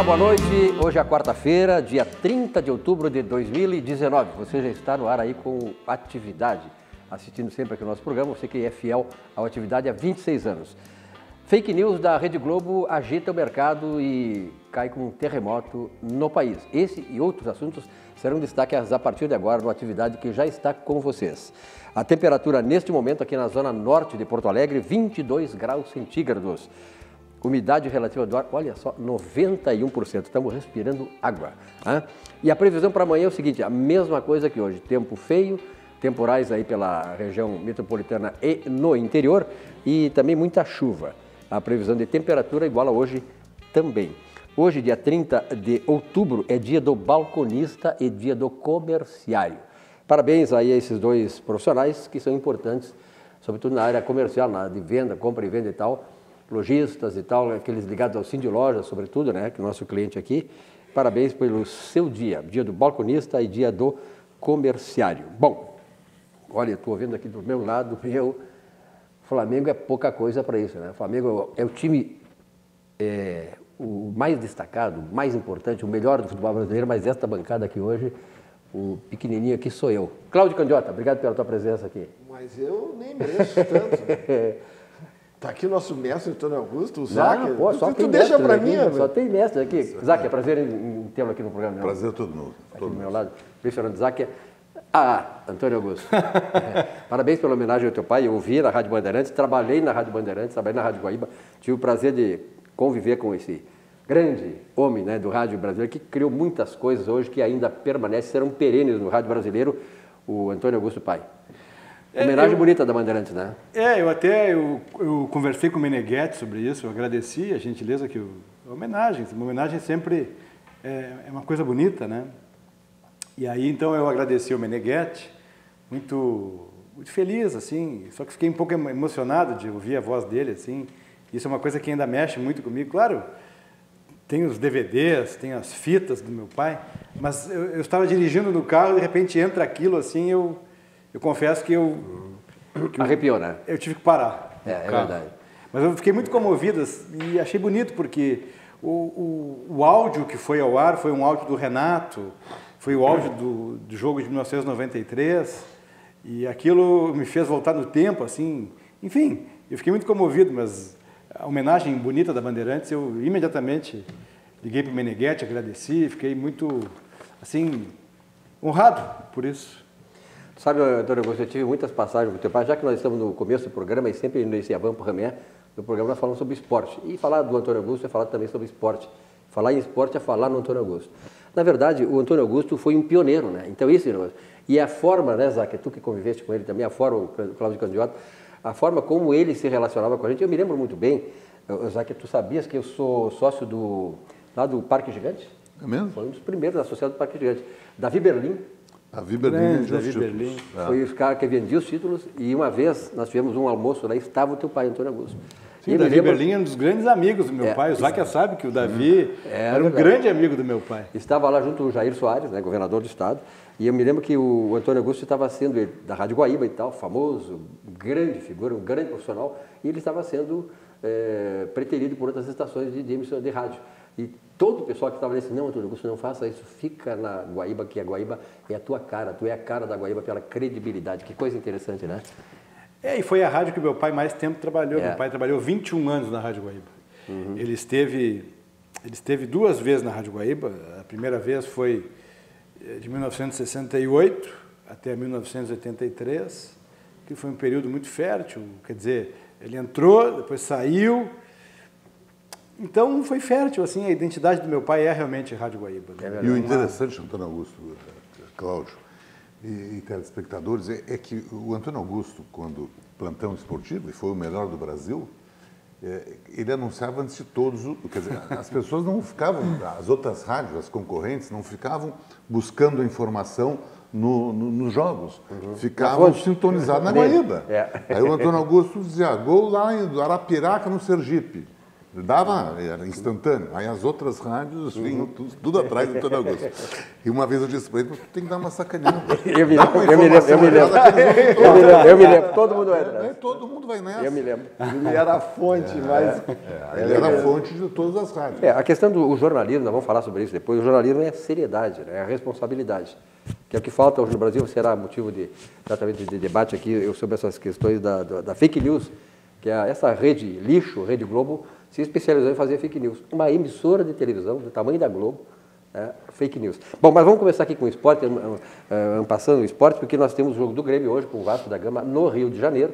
Olá, boa noite. Hoje é quarta-feira, dia 30 de outubro de 2019. Você já está no ar aí com atividade, assistindo sempre aqui o nosso programa. Você que é fiel à atividade há 26 anos. Fake news da Rede Globo agita o mercado e cai com um terremoto no país. Esse e outros assuntos serão destaques a partir de agora no atividade que já está com vocês. A temperatura neste momento aqui na zona norte de Porto Alegre, 22 graus centígrados. Umidade relativa do ar, olha só, 91%. Estamos respirando água. Hein? E a previsão para amanhã é o seguinte: a mesma coisa que hoje. Tempo feio, temporais aí pela região metropolitana e no interior e também muita chuva. A previsão de temperatura igual a hoje também. Hoje, dia 30 de outubro, é dia do balconista e dia do comerciário. Parabéns aí a esses dois profissionais que são importantes, sobretudo na área comercial, na de venda, compra e venda e tal lojistas e tal, aqueles ligados ao de loja, sobretudo, né, que é o nosso cliente aqui. Parabéns pelo seu dia, dia do balconista e dia do comerciário. Bom, olha, estou vendo aqui do meu lado, meu, Flamengo é pouca coisa para isso, né? O Flamengo é o time é, o mais destacado, mais importante, o melhor do futebol brasileiro, mas esta bancada aqui hoje, o pequenininho aqui sou eu. Cláudio Candiota, obrigado pela tua presença aqui. Mas eu nem mereço tanto. Né? Tá aqui o nosso mestre, Antônio Augusto, o Zac. Não, pô, só tu, tu deixa para mim, aqui, Só tem mestre aqui. Zac, é prazer em, em tê-lo aqui no programa. Prazer todo mundo. Aqui do meu lado. Luiz Zac. Ah, Antônio Augusto. é. Parabéns pela homenagem ao teu pai. Eu ouvi na Rádio Bandeirantes, trabalhei na Rádio Bandeirantes, trabalhei na Rádio Guaíba. Tive o prazer de conviver com esse grande homem né, do rádio brasileiro que criou muitas coisas hoje que ainda permanecem, serão perenes no rádio brasileiro, o Antônio Augusto Pai. É, homenagem eu, bonita da Bandeirantes, né? É, eu até eu, eu conversei com o Meneghetti sobre isso, eu agradeci a gentileza que o, a homenagem, uma homenagem sempre é, é, uma coisa bonita, né? E aí então eu agradeci ao Meneghetti, muito muito feliz assim, só que fiquei um pouco emocionado de ouvir a voz dele assim. Isso é uma coisa que ainda mexe muito comigo, claro. Tem os DVDs, tem as fitas do meu pai, mas eu, eu estava dirigindo no carro e de repente entra aquilo assim, eu eu confesso que eu. Que Arrepiou, né? Eu tive que parar. É, é verdade. Mas eu fiquei muito comovido e achei bonito, porque o, o, o, áudio que foi ao ar foi um áudio do Renato, foi o áudio do, do jogo de 1993, e aquilo me fez voltar no tempo, assim. Enfim, eu fiquei muito comovido, mas a homenagem bonita da Bandeirantes, eu imediatamente liguei para o Meneghetti, agradeci, fiquei muito, assim, honrado por isso. Sabe, Antônio Augusto, eu tive muitas passagens com o teu pai, já que nós estamos no começo do programa e sempre nesse Avampo Ramé, no programa nós falamos sobre esporte. E falar do Antônio Augusto é falar também sobre esporte. Falar em esporte é falar no Antônio Augusto. Na verdade, o Antônio Augusto foi um pioneiro, né? Então, isso, negócio. E a forma, né, Zac, tu que conviveste com ele também, a forma, o Cláudio Candiota, a forma como ele se relacionava com a gente, eu me lembro muito bem, Zac, tu sabias que eu sou sócio do, lá do Parque Gigante? É mesmo? Foi um dos primeiros associados do Parque Gigante. Davi Berlim, Davi Berlim, Davi Berlim. É. Foi os caras que vendiam os títulos e uma vez nós tivemos um almoço lá e estava o teu pai, Antônio Augusto. Sim, Davi lembro... Berlim é um dos grandes amigos do meu é, pai. O Záquia sabe que o Davi é, era um grande amigo do meu pai. Estava lá junto o Jair Soares, né, governador do estado, e eu me lembro que o Antônio Augusto estava sendo da Rádio Guaíba e tal, famoso, grande figura, um grande profissional, e ele estava sendo é, preterido por outras estações de, de de rádio. E todo o pessoal que estava disse, não, Antônio Augusto, não faça isso, fica na Guaíba, que a Guaíba é a tua cara, tu é a cara da Guaíba pela credibilidade. Que coisa interessante, né? É, e foi a rádio que meu pai mais tempo trabalhou. É. Meu pai trabalhou 21 anos na Rádio Guaíba. Uhum. Ele, esteve, ele esteve duas vezes na Rádio Guaíba. A primeira vez foi eh, de 1968 até 1983, que foi um período muito fértil. Quer dizer, ele entrou, depois saiu, então foi fértil, assim, a identidade do meu pai é realmente Rádio Guaíba. Né? É e o interessante, Antônio Augusto, Cláudio e, e telespectadores, é, é, que o Antônio Augusto, quando plantão esportivo, e foi o melhor do Brasil, é, ele anunciava antes de todos, quer dizer, as pessoas não ficavam, as outras rádios, as concorrentes, não ficavam buscando informação no, no, nos jogos. Uhum. Ficavam sintonizados na Guaíba. É. Aí o Antônio Augusto dizia, gol lá em Arapiraca, no Sergipe. Dava, era instantâneo. Aí as outras rádios vinham tudo, tudo atrás do Antônio Augusto. E uma vez eu disse para ele, tem que dar uma sacaneada. Eu me lembro, eu me lembro, eu me lembro. Eu me lembro, eu me lembro, todo mundo vai É, todo mundo vai nessa. Eu me lembro. Ele era a fonte, mas. É, ele era a fonte de todas as rádios. É, a questão do jornalismo, nós vamos falar sobre isso depois, o jornalismo é seriedade, né? é a responsabilidade. Que é o que falta hoje no Brasil, será motivo de, exatamente de debate aqui sobre essas questões da, da, da fake news, que é essa rede lixo, Rede Globo, se especializou em fazer fake news. Uma emissora de televisão do tamanho da Globo, né? fake news. Bom, mas vamos começar aqui com o esporte, uh, passando o esporte, porque nós temos o jogo do Grêmio hoje com o Vasco da Gama no Rio de Janeiro.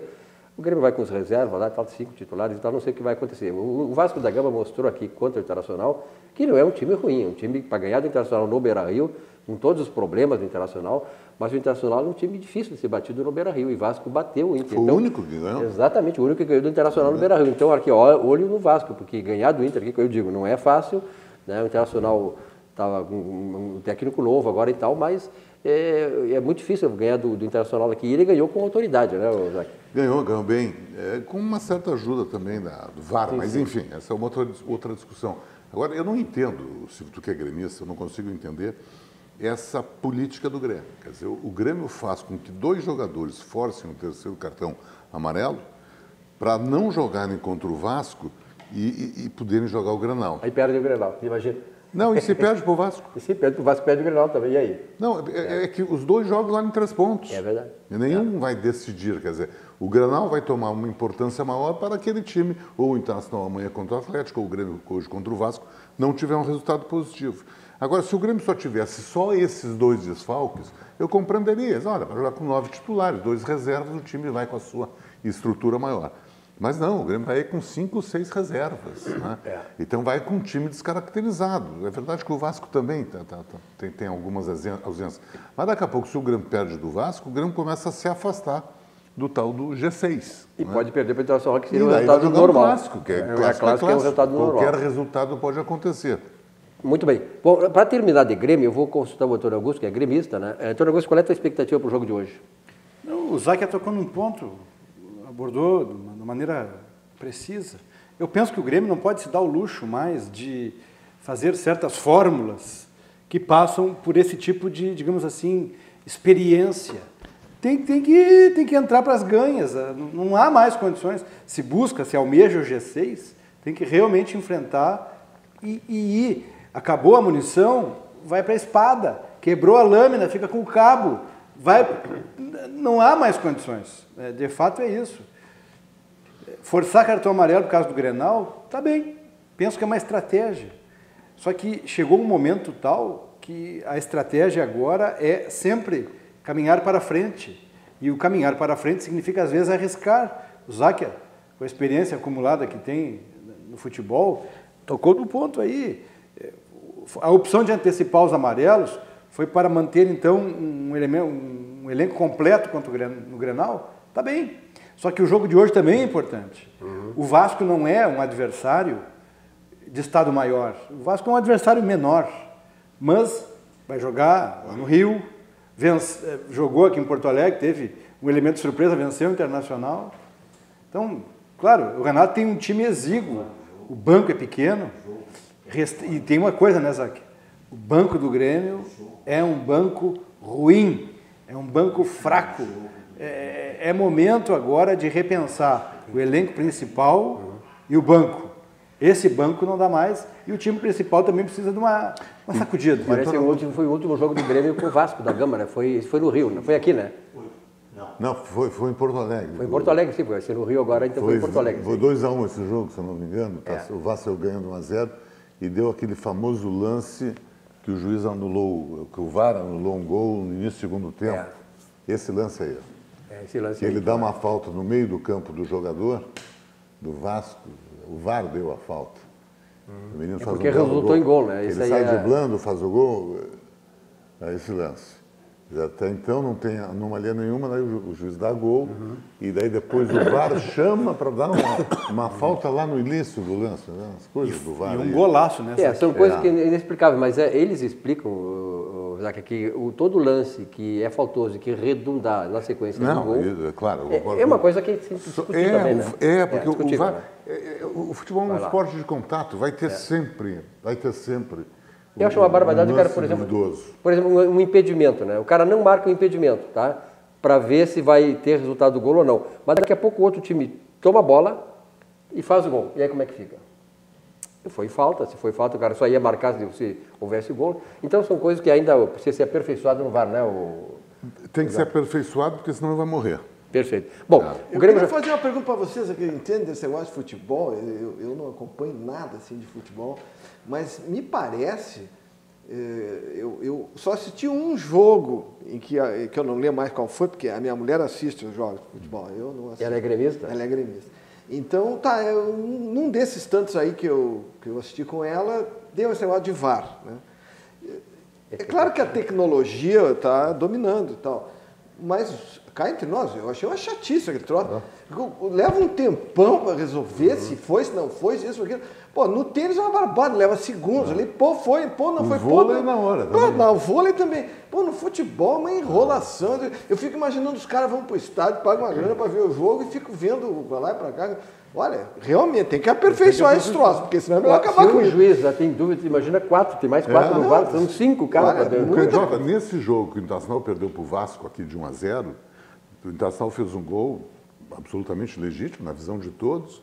O Grêmio vai com os reservas lá, tal, cinco titulares e tal, não sei o que vai acontecer. O, Vasco da Gama mostrou aqui contra o Internacional que não é um time ruim, é um time para ganhar do Internacional no Beira-Rio, com todos os problemas do Internacional, mas o Internacional é um time difícil de ser batido no Beira-Rio, e Vasco bateu o Inter. Foi o único que ganhou. Exatamente, o único que ganhou do Internacional no Beira-Rio. Então, aqui, olho no Vasco, porque ganhar do Inter, que eu digo, não é fácil, né? o Internacional estava com um técnico novo agora e tal, mas é, é muito difícil ganhar do, do, Internacional aqui. E ele ganhou com autoridade, né, Zac? Ganhou, ganhou bem, é, com uma certa ajuda também da, do VAR, sim, mas sim. enfim, essa é uma outra, outra discussão. Agora, eu não entendo, se tu que é gremista, eu não consigo entender essa política do Grêmio. Quer dizer, o Grêmio faz com que dois jogadores forcem o terceiro cartão amarelo para não jogarem contra o Vasco e, e, e poderem jogar o Granal. Aí perde o Granal, imagina. Não, e se perde para o Vasco. e se perde para o Vasco, perde o Grenal também, e aí? Não, é, é, que os dois jogam lá em três pontos. É verdade. E nenhum é. vai decidir, quer dizer, o Granal vai tomar uma importância maior para aquele time, ou o Internacional amanhã contra o Atlético, ou o Grêmio hoje contra o Vasco, não tiver um resultado positivo. Agora, se o Grêmio só tivesse só esses dois desfalques, eu compreenderia. Olha, vai jogar com nove titulares, dois reservas, o time vai com a sua estrutura maior. Mas não, o Grêmio vai com cinco, seis reservas. Né? É. Então vai com um time descaracterizado. É verdade que o Vasco também tá, tá, tá, tem, tem, algumas ausências. Mas daqui a pouco, se o Grêmio perde do Vasco, o Grêmio começa a se afastar do tal do G6. E né? pode perder para o Internacional, que seria um resultado normal. Clássico, que é, é, clássico, é, clássico, é um resultado normal. Qualquer resultado pode acontecer. Muito bem. Bom, para terminar de Grêmio, eu vou consultar o Antônio Augusto, que é gremista, né? Antônio Augusto, qual é a tua expectativa para o jogo de hoje? O Zac tocou num ponto, abordou de uma maneira precisa. Eu penso que o Grêmio não pode se dar o luxo mais de fazer certas fórmulas que passam por esse tipo de, digamos assim, experiência. Tem, tem, que, tem que entrar para as ganhas, não, não há mais condições. Se busca, se almeja o G6, tem que realmente enfrentar e, e ir. Acabou a munição, vai para a espada. Quebrou a lâmina, fica com o cabo. Vai, não há mais condições. É, de fato é isso. Forçar cartão amarelo por causa do Grenal, tá bem. Penso que é uma estratégia. Só que chegou um momento tal que a estratégia agora é sempre caminhar para frente. E o caminhar para frente significa, às vezes, arriscar. O Záquia, com a experiência acumulada que tem no futebol, tocou no ponto aí. A opção de antecipar os amarelos foi para manter, então, um, elemento, um elenco completo contra o no Grenal. Tá bem. Só que o jogo de hoje também é importante. Uhum. O Vasco não é um adversário de Estado maior. O Vasco é um adversário menor. Mas vai jogar lá no Rio, vence, eh, jogou aqui em Porto Alegre, teve um elemento de surpresa, venceu o Internacional. Então, claro, o Renato tem um time exíguo. O banco é pequeno. E tem uma coisa, né, Zac? O banco do Grêmio é um banco ruim, é um banco fraco é, é momento agora de repensar o elenco principal e o banco. Esse banco não dá mais e o time principal também precisa de uma, uma sacudida. Parece que o último, foi o último jogo do Grêmio com o Vasco da Gama, né? Foi, foi no Rio, não foi aqui, né? Não. Não, foi, foi em Porto Alegre. Foi em Porto Alegre, sim, foi. no Rio agora, então foi, foi em Porto Alegre. Foi 2x1 um esse jogo, se eu não me engano. Tá? É. O Vasco ganhando 1x0 e deu aquele famoso lance que o juiz anulou, que o VAR anulou um gol no início do segundo tempo. É. Esse lance aí. É, esse lance ele dá uma falta no meio do campo do jogador, do Vasco, o VAR deu a falta. Hum. O menino é faz porque um resultou gol. em gol, né? Ele sai é... driblando, faz o gol, é esse lance. Até então não tem anomalia nenhuma, daí o juiz dá gol uhum. e daí depois o VAR chama para dar uma, uma, falta lá no início do lance, né? as coisas e, do VAR. E um aí. golaço, né? É, são coisas é. que é inexplicáveis, mas é, eles explicam, o, o, que o, todo lance que é faltoso e que redundar na sequência não, do gol... É, claro. É, é, uma coisa que se discute é, também, né? É, porque o VAR... Né? o futebol é um esporte de contato, vai ter sempre, vai ter sempre. Eu acho uma barbaridade, um o cara, por exemplo, duvidoso. por exemplo, um um impedimento, né? O cara não marca o impedimento, tá? Para ver se vai ter resultado do gol ou não. Mas daqui a pouco o outro time toma a bola e faz o gol. E aí como é que fica? Foi falta, se foi falta, o cara só ia marcar se, se houvesse gol. Então são coisas que ainda precisa ser aperfeiçoado no VAR, né? O... Tem que ser aperfeiçoado, porque senão vai morrer. Perfeito. Bom, o Eu Grêmio queria fazer uma pergunta para vocês que entendem desse negócio de futebol. Eu, eu não acompanho nada assim de futebol, mas me parece. eh, Eu, eu só assisti um jogo em que, que eu não lembro mais qual foi, porque a minha mulher assiste os jogos de futebol. Eu não assisto. Ela é gremista? Ela é gremista. Então, tá, eu, num desses tantos aí que eu, que eu assisti com ela, deu esse negócio de VAR. Né? É claro que a tecnologia está dominando e tal, mas cá entre nós, eu achei uma chatice aquele troço. Leva um tempão para resolver se foi, se não foi, se isso, aquilo. Pô, no tênis é uma barbada, leva segundos ali, pô, foi, pô, não No foi, vôlei pô. na hora Pô, também. não, vôlei também. Pô, no futebol é uma enrolação. Eu fico imaginando os caras vão pro estádio, pagam uma grana para ver o jogo e fico vendo pra lá e pra cá. Olha, realmente tem que aperfeiçoar esse troço, porque senão é melhor Se acabar com um isso. juiz já tem dúvida, imagina quatro, tem mais quatro É. no VAR, são cinco caras Olha, para dentro. muito- Candiota, nesse jogo que o Internacional perdeu para o Vasco aqui de 1 a 0, o Internacional fez um gol absolutamente legítimo, na visão de todos.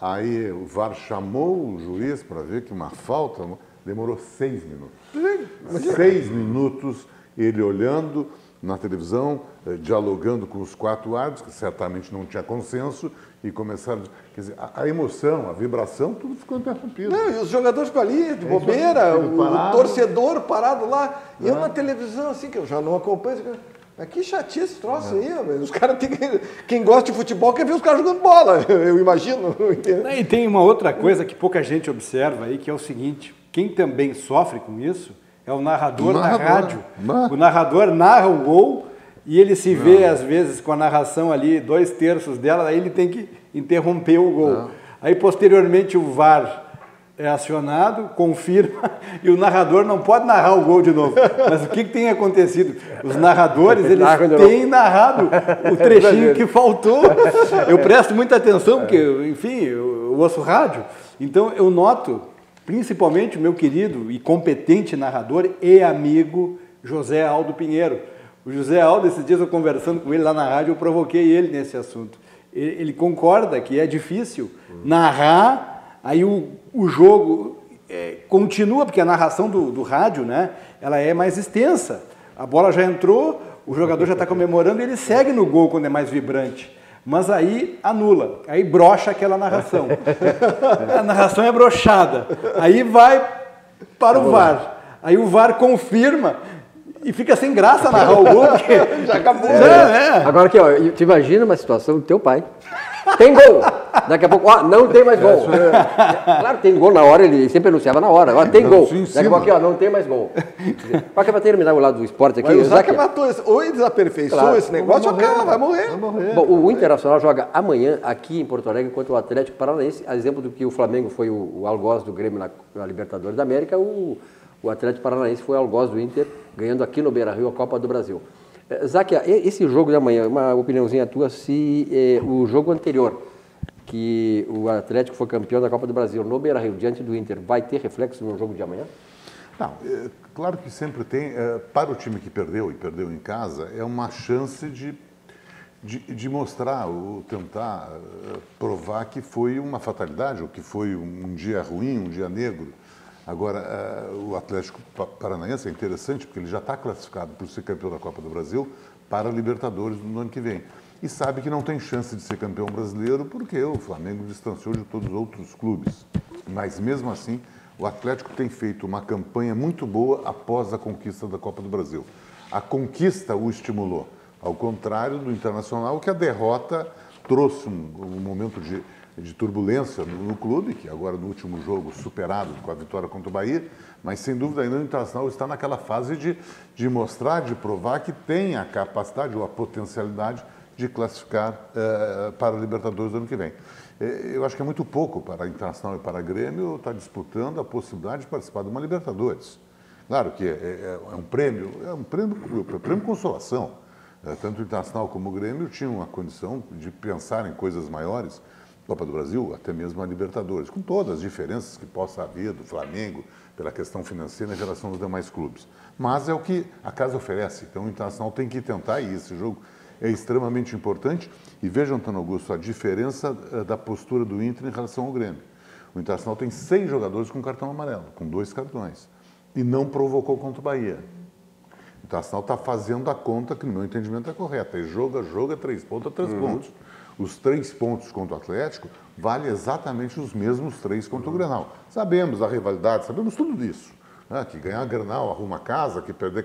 Aí o VAR chamou o juiz para ver que uma falta demorou seis minutos. Seis minutos ele olhando na televisão, eh, dialogando com os quatro árbitros, que certamente não tinha consenso, e começaram. Quer dizer, a, emoção, a vibração, tudo ficou interrompido. Não, e os jogadores ficam ali, de bobeira, o, parado. torcedor parado lá. E eu na televisão, assim, que eu já não acompanho. Mas que chatice esse troço aí, mas os caras têm que. Quem gosta de futebol quer ver os caras jogando bola, eu imagino. E tem uma outra coisa que pouca gente observa aí, que é o seguinte: quem também sofre com isso é o narrador, Narrador. na rádio. Nar- O narrador narra o gol e ele se vê, às vezes, com a narração ali, dois terços dela, aí ele tem que interromper o gol. Aí, posteriormente, o VAR é acionado, confirma, e o narrador não pode narrar o gol de novo. Mas o que, que tem acontecido? Os narradores, eles têm narrado o trechinho que faltou. Eu presto muita atenção, porque, enfim, eu, eu ouço rádio. Então, eu noto, principalmente, o meu querido e competente narrador e amigo José Aldo Pinheiro. O José Aldo, esses dias eu conversando com ele lá na rádio, eu provoquei ele nesse assunto. Ele, ele concorda que é difícil narrar, aí o, o jogo é, continua, porque a narração do, do rádio, né, ela é mais extensa. A bola já entrou, o jogador já está comemorando, ele segue no gol quando é mais vibrante. Mas aí anula, aí brocha aquela narração. A narração é brochada. Aí vai para o VAR. Aí o VAR confirma e fica sem graça narrar o gol, porque Já acabou. É, é. Agora aqui, ó, te imagina uma situação do teu pai. Tem gol! Daqui a pouco, ó, não tem mais gol. Claro, tem gol na hora, ele sempre anunciava na hora. Ó, tem gol. Daqui a pouco, aqui, ó, não tem mais gol. Qual que é para terminar o lado do esporte aqui? Mas o Zaca matou esse. Ou ele desaperfeiçoou Claro. esse negócio, ou cara, vai morrer. Bom, o Internacional joga amanhã aqui em Porto Alegre contra o Atlético Paranaense. A exemplo do que o Flamengo foi o, o algoz do Grêmio na, na Libertadores da América, o, o Atlético Paranaense foi o algoz do Inter, ganhando aqui no Beira-Rio a Copa do Brasil. Eh, Zaque, esse jogo de amanhã, uma opiniãozinha tua, se eh, o jogo anterior, que o Atlético foi campeão da Copa do Brasil no Beira-Rio, diante do Inter, vai ter reflexo no jogo de amanhã? Não, é, claro que sempre tem, é, para o time que perdeu e perdeu em casa, é uma chance de, de, de mostrar, ou tentar é, provar que foi uma fatalidade, ou que foi um dia ruim, um dia negro. Agora, é, o Atlético Pa- Paranaense é interessante, porque ele já está classificado por ser campeão da Copa do Brasil para a Libertadores no ano que vem. E sabe que não tem chance de ser campeão brasileiro, porque o Flamengo distanciou de todos os outros clubes. Mas mesmo assim, o Atlético tem feito uma campanha muito boa após a conquista da Copa do Brasil. A conquista o estimulou, ao contrário do Internacional, que a derrota trouxe um, um momento de, de turbulência no, clube, que agora no último jogo superado com a vitória contra o Bahia, mas sem dúvida ainda o Internacional está naquela fase de, de mostrar, de provar que tem a capacidade ou a potencialidade de classificar eh, para a Libertadores do ano que vem. Eh, Eu acho que é muito pouco para a Internacional e para a Grêmio estar disputando a possibilidade de participar de uma Libertadores. Claro que é, é- é um prêmio, é um prêmio, é um prêmio consolação. Eh, Tanto o Internacional como o Grêmio tinham a condição de pensar em coisas maiores Copa do Brasil, até mesmo a Libertadores, com todas as diferenças que possa haver do Flamengo, pela questão financeira em relação aos demais clubes. Mas é o que a casa oferece, então o Internacional tem que tentar e esse jogo é extremamente importante. E veja, Antônio Augusto, a diferença eh, da postura do Inter em relação ao Grêmio. O Internacional tem seis jogadores com cartão amarelo, com dois cartões, e não provocou contra o Bahia. O Internacional está fazendo a conta que, no meu entendimento, é correta. É joga, joga, três pontos, três uhum. pontos. Os três pontos contra o Atlético vale exatamente os mesmos três contra o Grenal. Sabemos a rivalidade, sabemos tudo disso. Né? Que ganhar Grenal arruma casa, que perder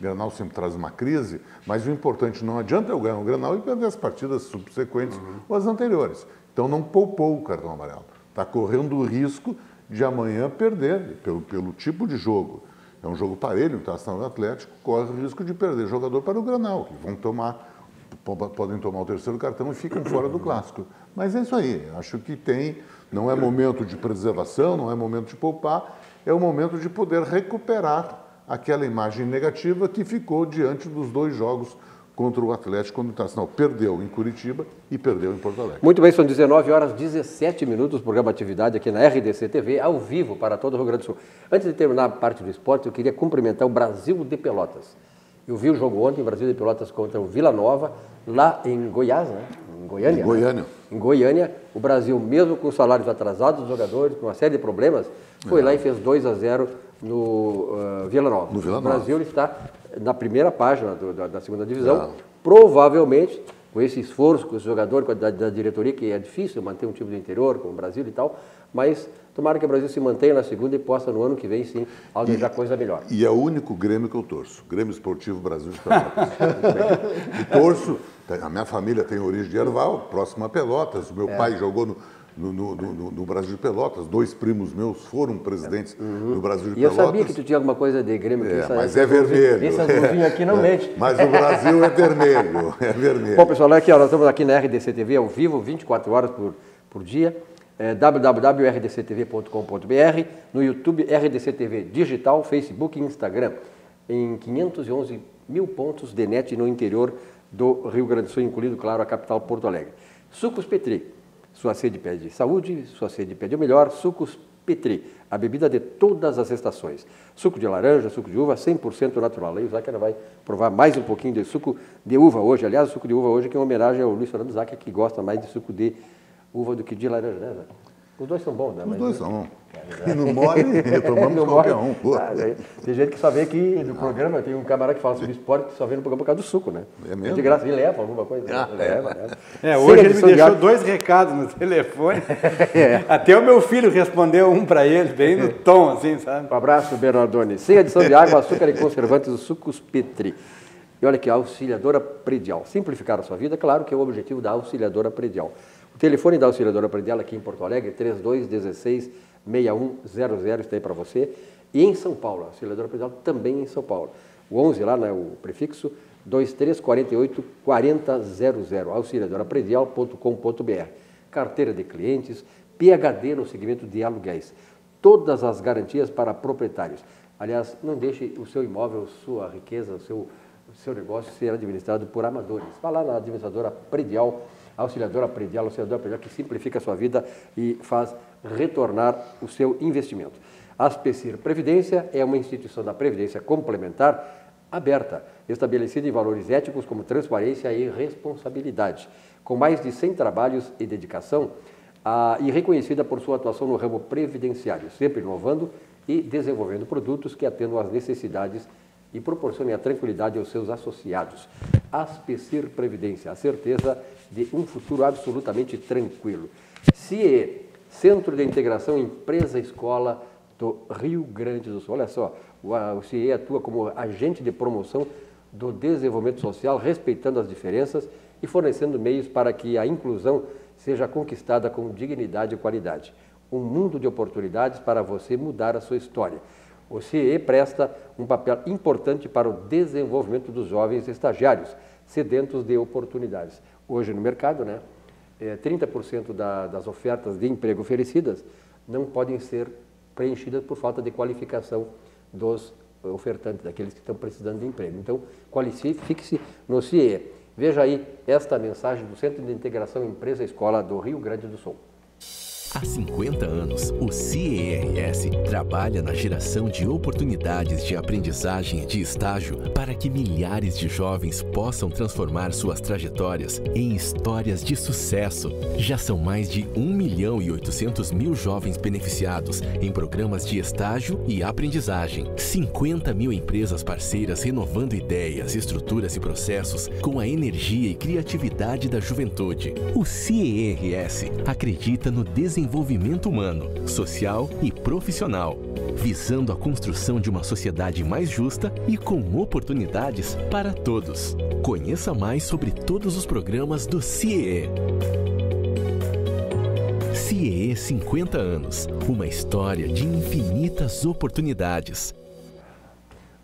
Grenal sempre traz uma crise, mas o importante não adianta eu ganhar um Grenal e perder as partidas subsequentes uhum. ou as anteriores. Então não poupou o cartão amarelo. Está correndo o risco de amanhã perder, pelo, pelo tipo de jogo. É um jogo parelho, o Internacional Atlético corre o risco de perder jogador para o Granal, que vão tomar, podem tomar o terceiro cartão e ficam fora do clássico. Mas é isso aí, acho que tem, não é momento de preservação, não é momento de poupar, é o momento de poder recuperar aquela imagem negativa que ficou diante dos dois jogos contra o Atlético, quando o Internacional perdeu em Curitiba e perdeu em Porto Alegre. Muito bem, são 19 horas 17 minutos, programa Atividade aqui na RDC TV, ao vivo para todo o Rio Grande do Sul. Antes de terminar a parte do esporte, eu queria cumprimentar o Brasil de Pelotas. Eu vi o jogo ontem, Brasil de Pelotas contra o Vila Nova, lá em Goiás, né? em Goiânia. Em Goiânia. Né? Em Goiânia, o Brasil, mesmo com salários atrasados dos jogadores, com uma série de problemas, foi é. lá e fez 2 a 0 no uh, Vila Nova. No Vila Nova. O Brasil está na primeira página do, da, da, segunda divisão, Não. provavelmente com esse esforço, com esse jogador, com a da, da, diretoria, que é difícil manter um time do interior, como o Brasil e tal, mas tomara que o Brasil se mantenha na segunda e possa no ano que vem, sim, almejar coisa melhor. E é o único Grêmio que eu torço, Grêmio Esportivo Brasil de Pelotas. e torço, a minha família tem origem de Erval, próximo a Pelotas, o meu é. pai jogou no no, no, no, no, Brasil de Pelotas. Dois primos meus foram presidentes uhum. do Brasil de e Pelotas. E eu sabia que tu tinha alguma coisa de Grêmio. É, essa, mas é vermelho. Essas luvinhas aqui não é, mente. Mas o Brasil é vermelho, é vermelho. Bom, pessoal, aqui, ó, nós estamos aqui na RDC TV ao vivo, 24 horas por, por dia. É, www.rdctv.com.br, no YouTube RDC TV Digital, Facebook e Instagram, em 511 mil pontos de net no interior do Rio Grande do Sul, incluindo, claro, a capital Porto Alegre. Sucos Petri, sua sede pede saúde, sua sede pede o melhor. Sucos Petri, a bebida de todas as estações. Suco de laranja, suco de uva, 100% natural. Aí o Záquera vai provar mais um pouquinho de suco de uva hoje. Aliás, o suco de uva hoje é que é uma homenagem ao Luiz Fernando Záquera, que gosta mais de suco de uva do que de laranja, né? Os dois são bons, né? Os Mas, dois são. E no mole, tomamos não qualquer um. Ah, tem gente que só vê aqui no programa, tem um camarada que fala sobre esporte que só vê no programa por causa do suco, né? É mesmo? De graça, ele leva alguma coisa. Ah, né? leva, leva. É, hoje ele me deixou dois recados no telefone. é. Até o meu filho respondeu um para ele, bem no tom, assim, sabe? Um abraço, Bernardoni. Sem adição de água, açúcar e conservantes, os sucos Petri. E olha aqui, a auxiliadora predial. Simplificar a sua vida, claro que é o objetivo da auxiliadora predial. O telefone da auxiliadora predial aqui em Porto Alegre é 3216 6100, está aí para você. E em São Paulo, a auxiliadora predial também em São Paulo. O 11 lá, né, o prefixo 2348 4000, auxiliadorapredial.com.br. Carteira de clientes, PHD no segmento de aluguéis. Todas as garantias para proprietários. Aliás, não deixe o seu imóvel, sua riqueza, o seu, o seu negócio ser administrado por amadores. Vá lá na administradora predial auxiliadora predial, auxiliadora predial que simplifica a sua vida e faz retornar o seu investimento. A Aspecir Previdência é uma instituição da Previdência complementar aberta, estabelecida em valores éticos como transparência e responsabilidade, com mais de 100 trabalhos e dedicação a, e reconhecida por sua atuação no ramo previdenciário, sempre inovando e desenvolvendo produtos que atendam às necessidades e proporcionem a tranquilidade aos seus associados. Aspecir Previdência, a certeza de um futuro absolutamente tranquilo. CIE, Centro de Integração Empresa-Escola do Rio Grande do Sul. Olha só, o CIE atua como agente de promoção do desenvolvimento social, respeitando as diferenças e fornecendo meios para que a inclusão seja conquistada com dignidade e qualidade. Um mundo de oportunidades para você mudar a sua história. O CIE presta um papel importante para o desenvolvimento dos jovens estagiários, sedentos de oportunidades hoje no mercado, né? É, 30% da, das ofertas de emprego oferecidas não podem ser preenchidas por falta de qualificação dos ofertantes, daqueles que estão precisando de emprego. Então, qualifique-se no CIE. Veja aí esta mensagem do Centro de Integração Empresa Escola do Rio Grande do Sul. Há 50 anos, o CERS trabalha na geração de oportunidades de aprendizagem e de estágio para que milhares de jovens possam transformar suas trajetórias em histórias de sucesso. Já são mais de 1 milhão e 800 mil jovens beneficiados em programas de estágio e aprendizagem. 50 mil empresas parceiras renovando ideias, estruturas e processos com a energia e criatividade da juventude. O CERS acredita no desenvolvimento desenvolvimento humano, social e profissional, visando a construção de uma sociedade mais justa e com oportunidades para todos. Conheça mais sobre todos os programas do CIE. CIE 50 anos uma história de infinitas oportunidades.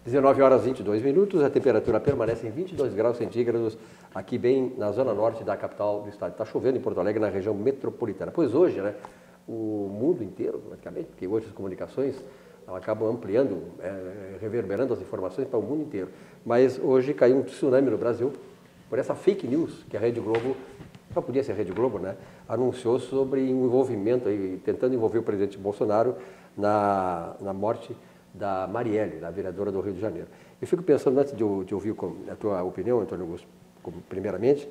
19 horas 22 minutos, a temperatura permanece em 22 graus centígrados, aqui bem na zona norte da capital do estado. Está chovendo em Porto Alegre, na região metropolitana. Pois hoje, né, o mundo inteiro, praticamente, porque hoje as comunicações acabam ampliando, é, reverberando as informações para o mundo inteiro. Mas hoje caiu um tsunami no Brasil por essa fake news que a Rede Globo, só podia ser a Rede Globo, né, anunciou sobre um envolvimento, aí, tentando envolver o presidente Bolsonaro na, na morte da Marielle, da vereadora do Rio de Janeiro. Eu fico pensando, antes de, de ouvir a tua opinião, Antônio Augusto, primeiramente,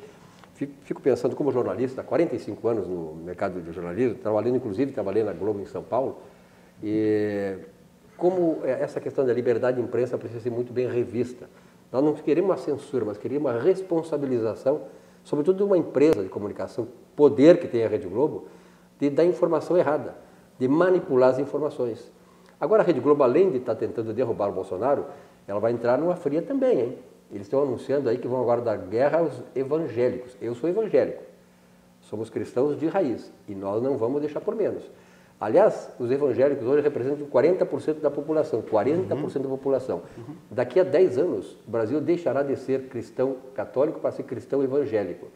fico pensando como jornalista, há 45 anos no mercado de jornalismo, trabalhando inclusive, trabalhei na Globo em São Paulo, e como essa questão da liberdade de imprensa precisa ser muito bem revista. Nós não queremos uma censura, mas queríamos uma responsabilização, sobretudo de uma empresa de comunicação, poder que tem a Rede Globo, de dar informação errada, de manipular as informações. Agora a Rede Globo, além de estar tentando derrubar o Bolsonaro, ela vai entrar numa fria também, hein? Eles estão anunciando aí que vão agora dar guerra aos evangélicos. Eu sou evangélico. Somos cristãos de raiz e nós não vamos deixar por menos. Aliás, os evangélicos hoje representam 40% da população, 40% uhum. da população. Uhum. Daqui a 10 anos, o Brasil deixará de ser cristão católico para ser cristão evangélico.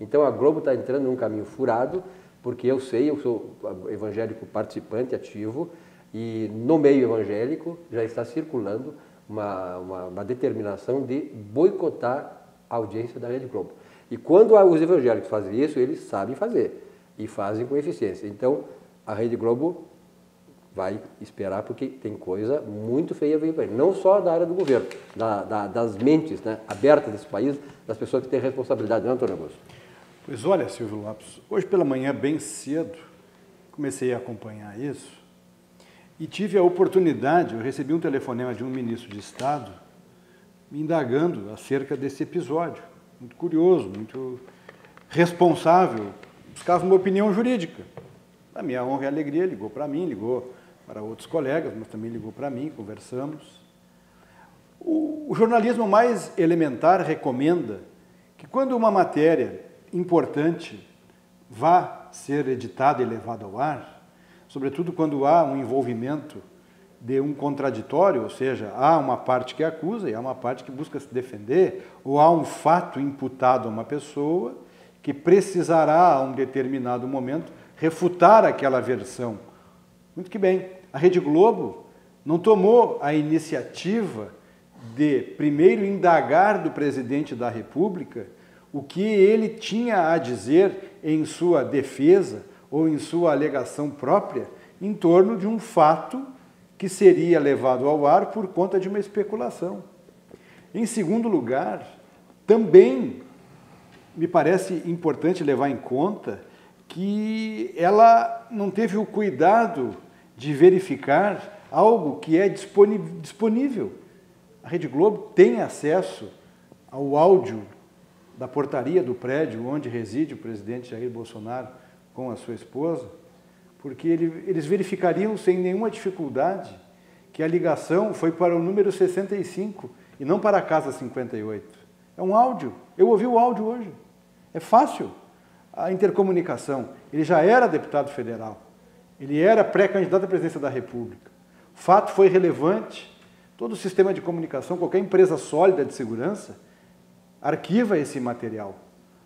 Então a Globo está entrando num caminho furado, porque eu sei, eu sou evangélico participante, ativo, e no meio evangélico já está circulando uma, uma, uma determinação de boicotar a audiência da Rede Globo. E quando os evangélicos fazem isso, eles sabem fazer e fazem com eficiência. Então, a Rede Globo vai esperar porque tem coisa muito feia vindo para Não só da área do governo, da, da, das mentes né, abertas desse país, das pessoas que têm responsabilidade, não, é, Antônio Augusto? Pois olha, Silvio Lopes, hoje pela manhã, bem cedo, comecei a acompanhar isso e tive a oportunidade, eu recebi um telefonema de um ministro de Estado me indagando acerca desse episódio. Muito curioso, muito responsável, buscava uma opinião jurídica. A minha honra e alegria, ligou para mim, ligou para outros colegas, mas também ligou para mim, conversamos. O, o jornalismo mais elementar recomenda que quando uma matéria importante vá ser editada e levada ao ar, sobretudo quando há um envolvimento de um contraditório, ou seja, há uma parte que acusa e há uma parte que busca se defender, ou há um fato imputado a uma pessoa que precisará, a um determinado momento, refutar aquela versão. Muito que bem, a Rede Globo não tomou a iniciativa de primeiro indagar do presidente da República o que ele tinha a dizer em sua defesa ou em sua alegação própria em torno de um fato que seria levado ao ar por conta de uma especulação. Em segundo lugar, também me parece importante levar em conta que ela não teve o cuidado de verificar algo que é disponível. A Rede Globo tem acesso ao áudio da portaria do prédio onde reside o presidente Jair Bolsonaro com a sua esposa, porque ele, eles verificariam sem nenhuma dificuldade que a ligação foi para o número 65 e não para a casa 58. É um áudio. Eu ouvi o áudio hoje. É fácil a intercomunicação. Ele já era deputado federal. Ele era pré-candidato à presidência da República. O fato foi relevante. Todo o sistema de comunicação, qualquer empresa sólida de segurança, arquiva esse material.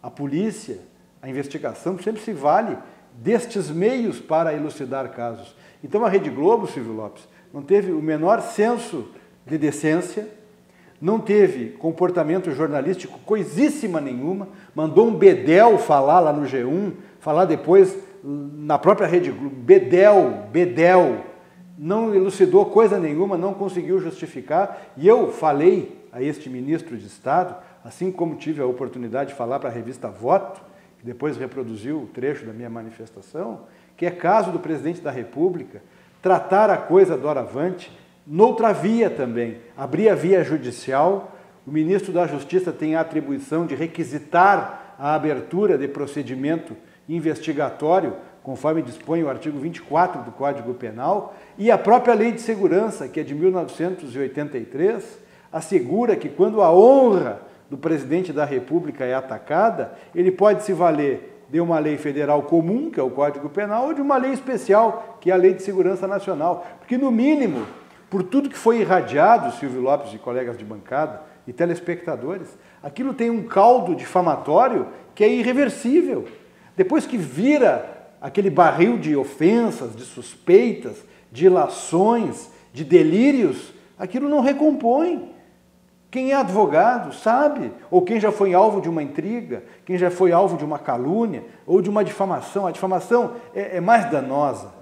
A polícia, a investigação sempre se vale destes meios para elucidar casos. Então a Rede Globo, Silvio Lopes, não teve o menor senso de decência, não teve comportamento jornalístico coisíssima nenhuma, mandou um Bedel falar lá no G1, falar depois na própria Rede Globo, Bedel, Bedel, não elucidou coisa nenhuma, não conseguiu justificar, e eu falei a este ministro de Estado, assim como tive a oportunidade de falar para a revista Voto, depois reproduziu o trecho da minha manifestação, que é caso do presidente da República tratar a coisa doravante noutra via também, abrir a via judicial. O ministro da Justiça tem a atribuição de requisitar a abertura de procedimento investigatório, conforme dispõe o artigo 24 do Código Penal, e a própria Lei de Segurança, que é de 1983, assegura que quando a honra do presidente da República é atacada, ele pode se valer de uma lei federal comum, que é o Código Penal, ou de uma lei especial, que é a Lei de Segurança Nacional. Porque, no mínimo, por tudo que foi irradiado, Silvio Lopes e colegas de bancada e telespectadores, aquilo tem um caldo difamatório que é irreversível. Depois que vira aquele barril de ofensas, de suspeitas, de ilações, de delírios, aquilo não recompõe. Quem é advogado sabe, ou quem já foi alvo de uma intriga, quem já foi alvo de uma calúnia ou de uma difamação. A difamação é, é mais danosa.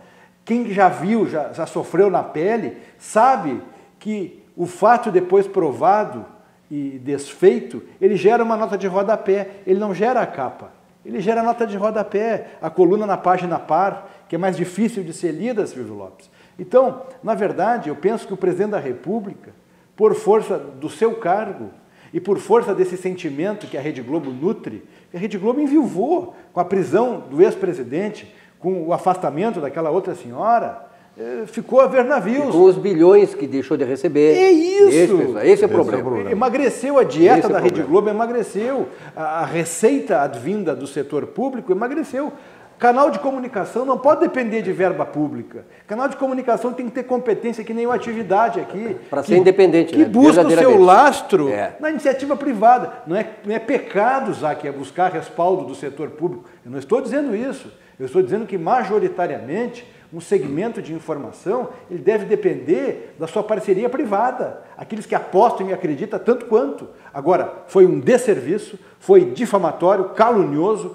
Quem já viu, já, já sofreu na pele, sabe que o fato depois provado e desfeito, ele gera uma nota de rodapé, ele não gera a capa. Ele gera a nota de rodapé, a coluna na página par, que é mais difícil de ser lida, Silvio Lopes. Então, na verdade, eu penso que o presidente da República por força do seu cargo e por força desse sentimento que a Rede Globo nutre, a Rede Globo enviuvou com a prisão do ex-presidente, com o afastamento daquela outra senhora, eh, ficou a ver navios. E com os bilhões que deixou de receber. É isso! Esse, esse é o problema. É o problema. Emagreceu a dieta é da Rede Globo, emagreceu. A receita advinda do setor público emagreceu. Canal de comunicação não pode depender de verba pública. Canal de comunicação tem que ter competência que nem uma atividade aqui. Para ser independente, Que né? busca o seu lastro é. na iniciativa privada. Não é, não é pecado, Zac, é buscar respaldo do setor público. Eu não estou dizendo isso. Eu estou dizendo que, majoritariamente, um segmento de informação ele deve depender da sua parceria privada. Aqueles que apostam e acreditam tanto quanto. Agora, foi um desserviço, foi difamatório, calunioso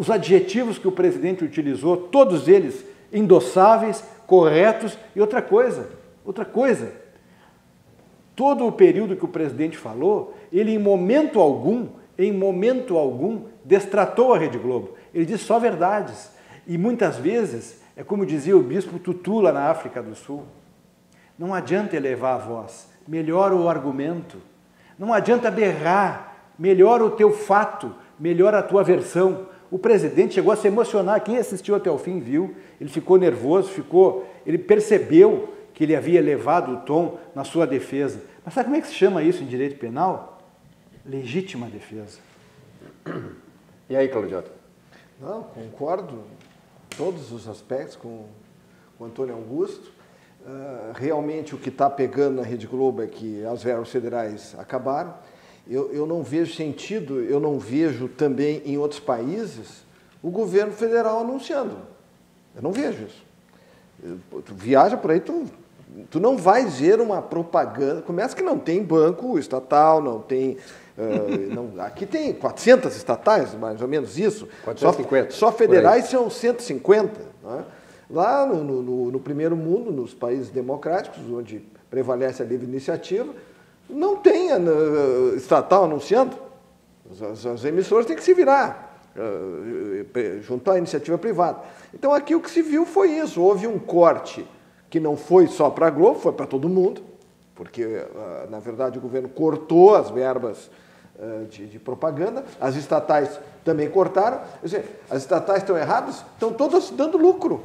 os adjetivos que o presidente utilizou, todos eles endossáveis, corretos e outra coisa, outra coisa. Todo o período que o presidente falou, ele em momento algum, em momento algum, destratou a Rede Globo. Ele disse só verdades. E muitas vezes, é como dizia o bispo Tutula na África do Sul, não adianta elevar a voz, melhora o argumento. Não adianta berrar, melhora o teu fato, melhora a tua versão. O presidente chegou a se emocionar, quem assistiu até o fim viu, ele ficou nervoso, ficou, ele percebeu que ele havia elevado o tom na sua defesa. Mas sabe como é que se chama isso em direito penal? Legítima defesa. E aí, Claudiota? Não, concordo em todos os aspectos com o Antônio Augusto. Uh, realmente o que está pegando na Rede Globo é que as verbas federais acabaram eu, eu não vejo sentido, eu não vejo também em outros países o governo federal anunciando. Eu não vejo isso. Tu viaja por aí, tu, tu não vais ver uma propaganda. Começa que não tem banco estatal, não tem. Uh, não, aqui tem 400 estatais, mais ou menos isso. 450. Só, só federais são 150. Né? Lá no, no, no primeiro mundo, nos países democráticos, onde prevalece a livre iniciativa, não tenha uh, estatal anunciando. As, as, emissoras têm que se virar, uh, junto à iniciativa privada. Então aqui o que se viu foi isso. Houve um corte que não foi só para a Globo, foi para todo mundo, porque, na verdade, o governo cortou as verbas de, de, propaganda, as estatais também cortaram. Dizer, as estatais estão erradas? Estão todas dando lucro.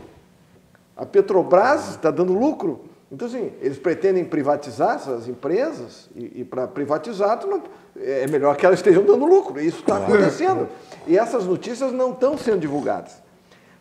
A Petrobras está dando lucro. Então, assim, eles pretendem privatizar essas empresas e, e para privatizar não, é melhor que elas estejam dando lucro. Isso está acontecendo. E essas notícias não estão sendo divulgadas.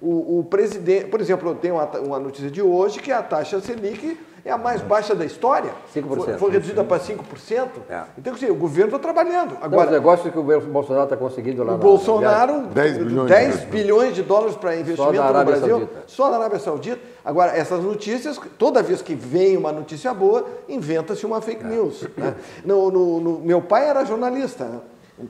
O, o presidente, por exemplo, eu tenho uma, uma, notícia de hoje que a taxa Selic é a mais baixa da história. 5%. Foi, foi reduzida para 5%. É. Então, dizer, o governo está trabalhando. Agora, Agora, os negócios que o Bolsonaro está conseguindo lá o na- Bolsonaro, 10 bilhões 10 de- bilhões de dólares para investimento no Brasil, Saudita. só na Arábia Saudita. Agora, essas notícias, toda vez que vem uma notícia boa, inventa-se uma É. fake news. né? No, no- no- meu pai era jornalista, né?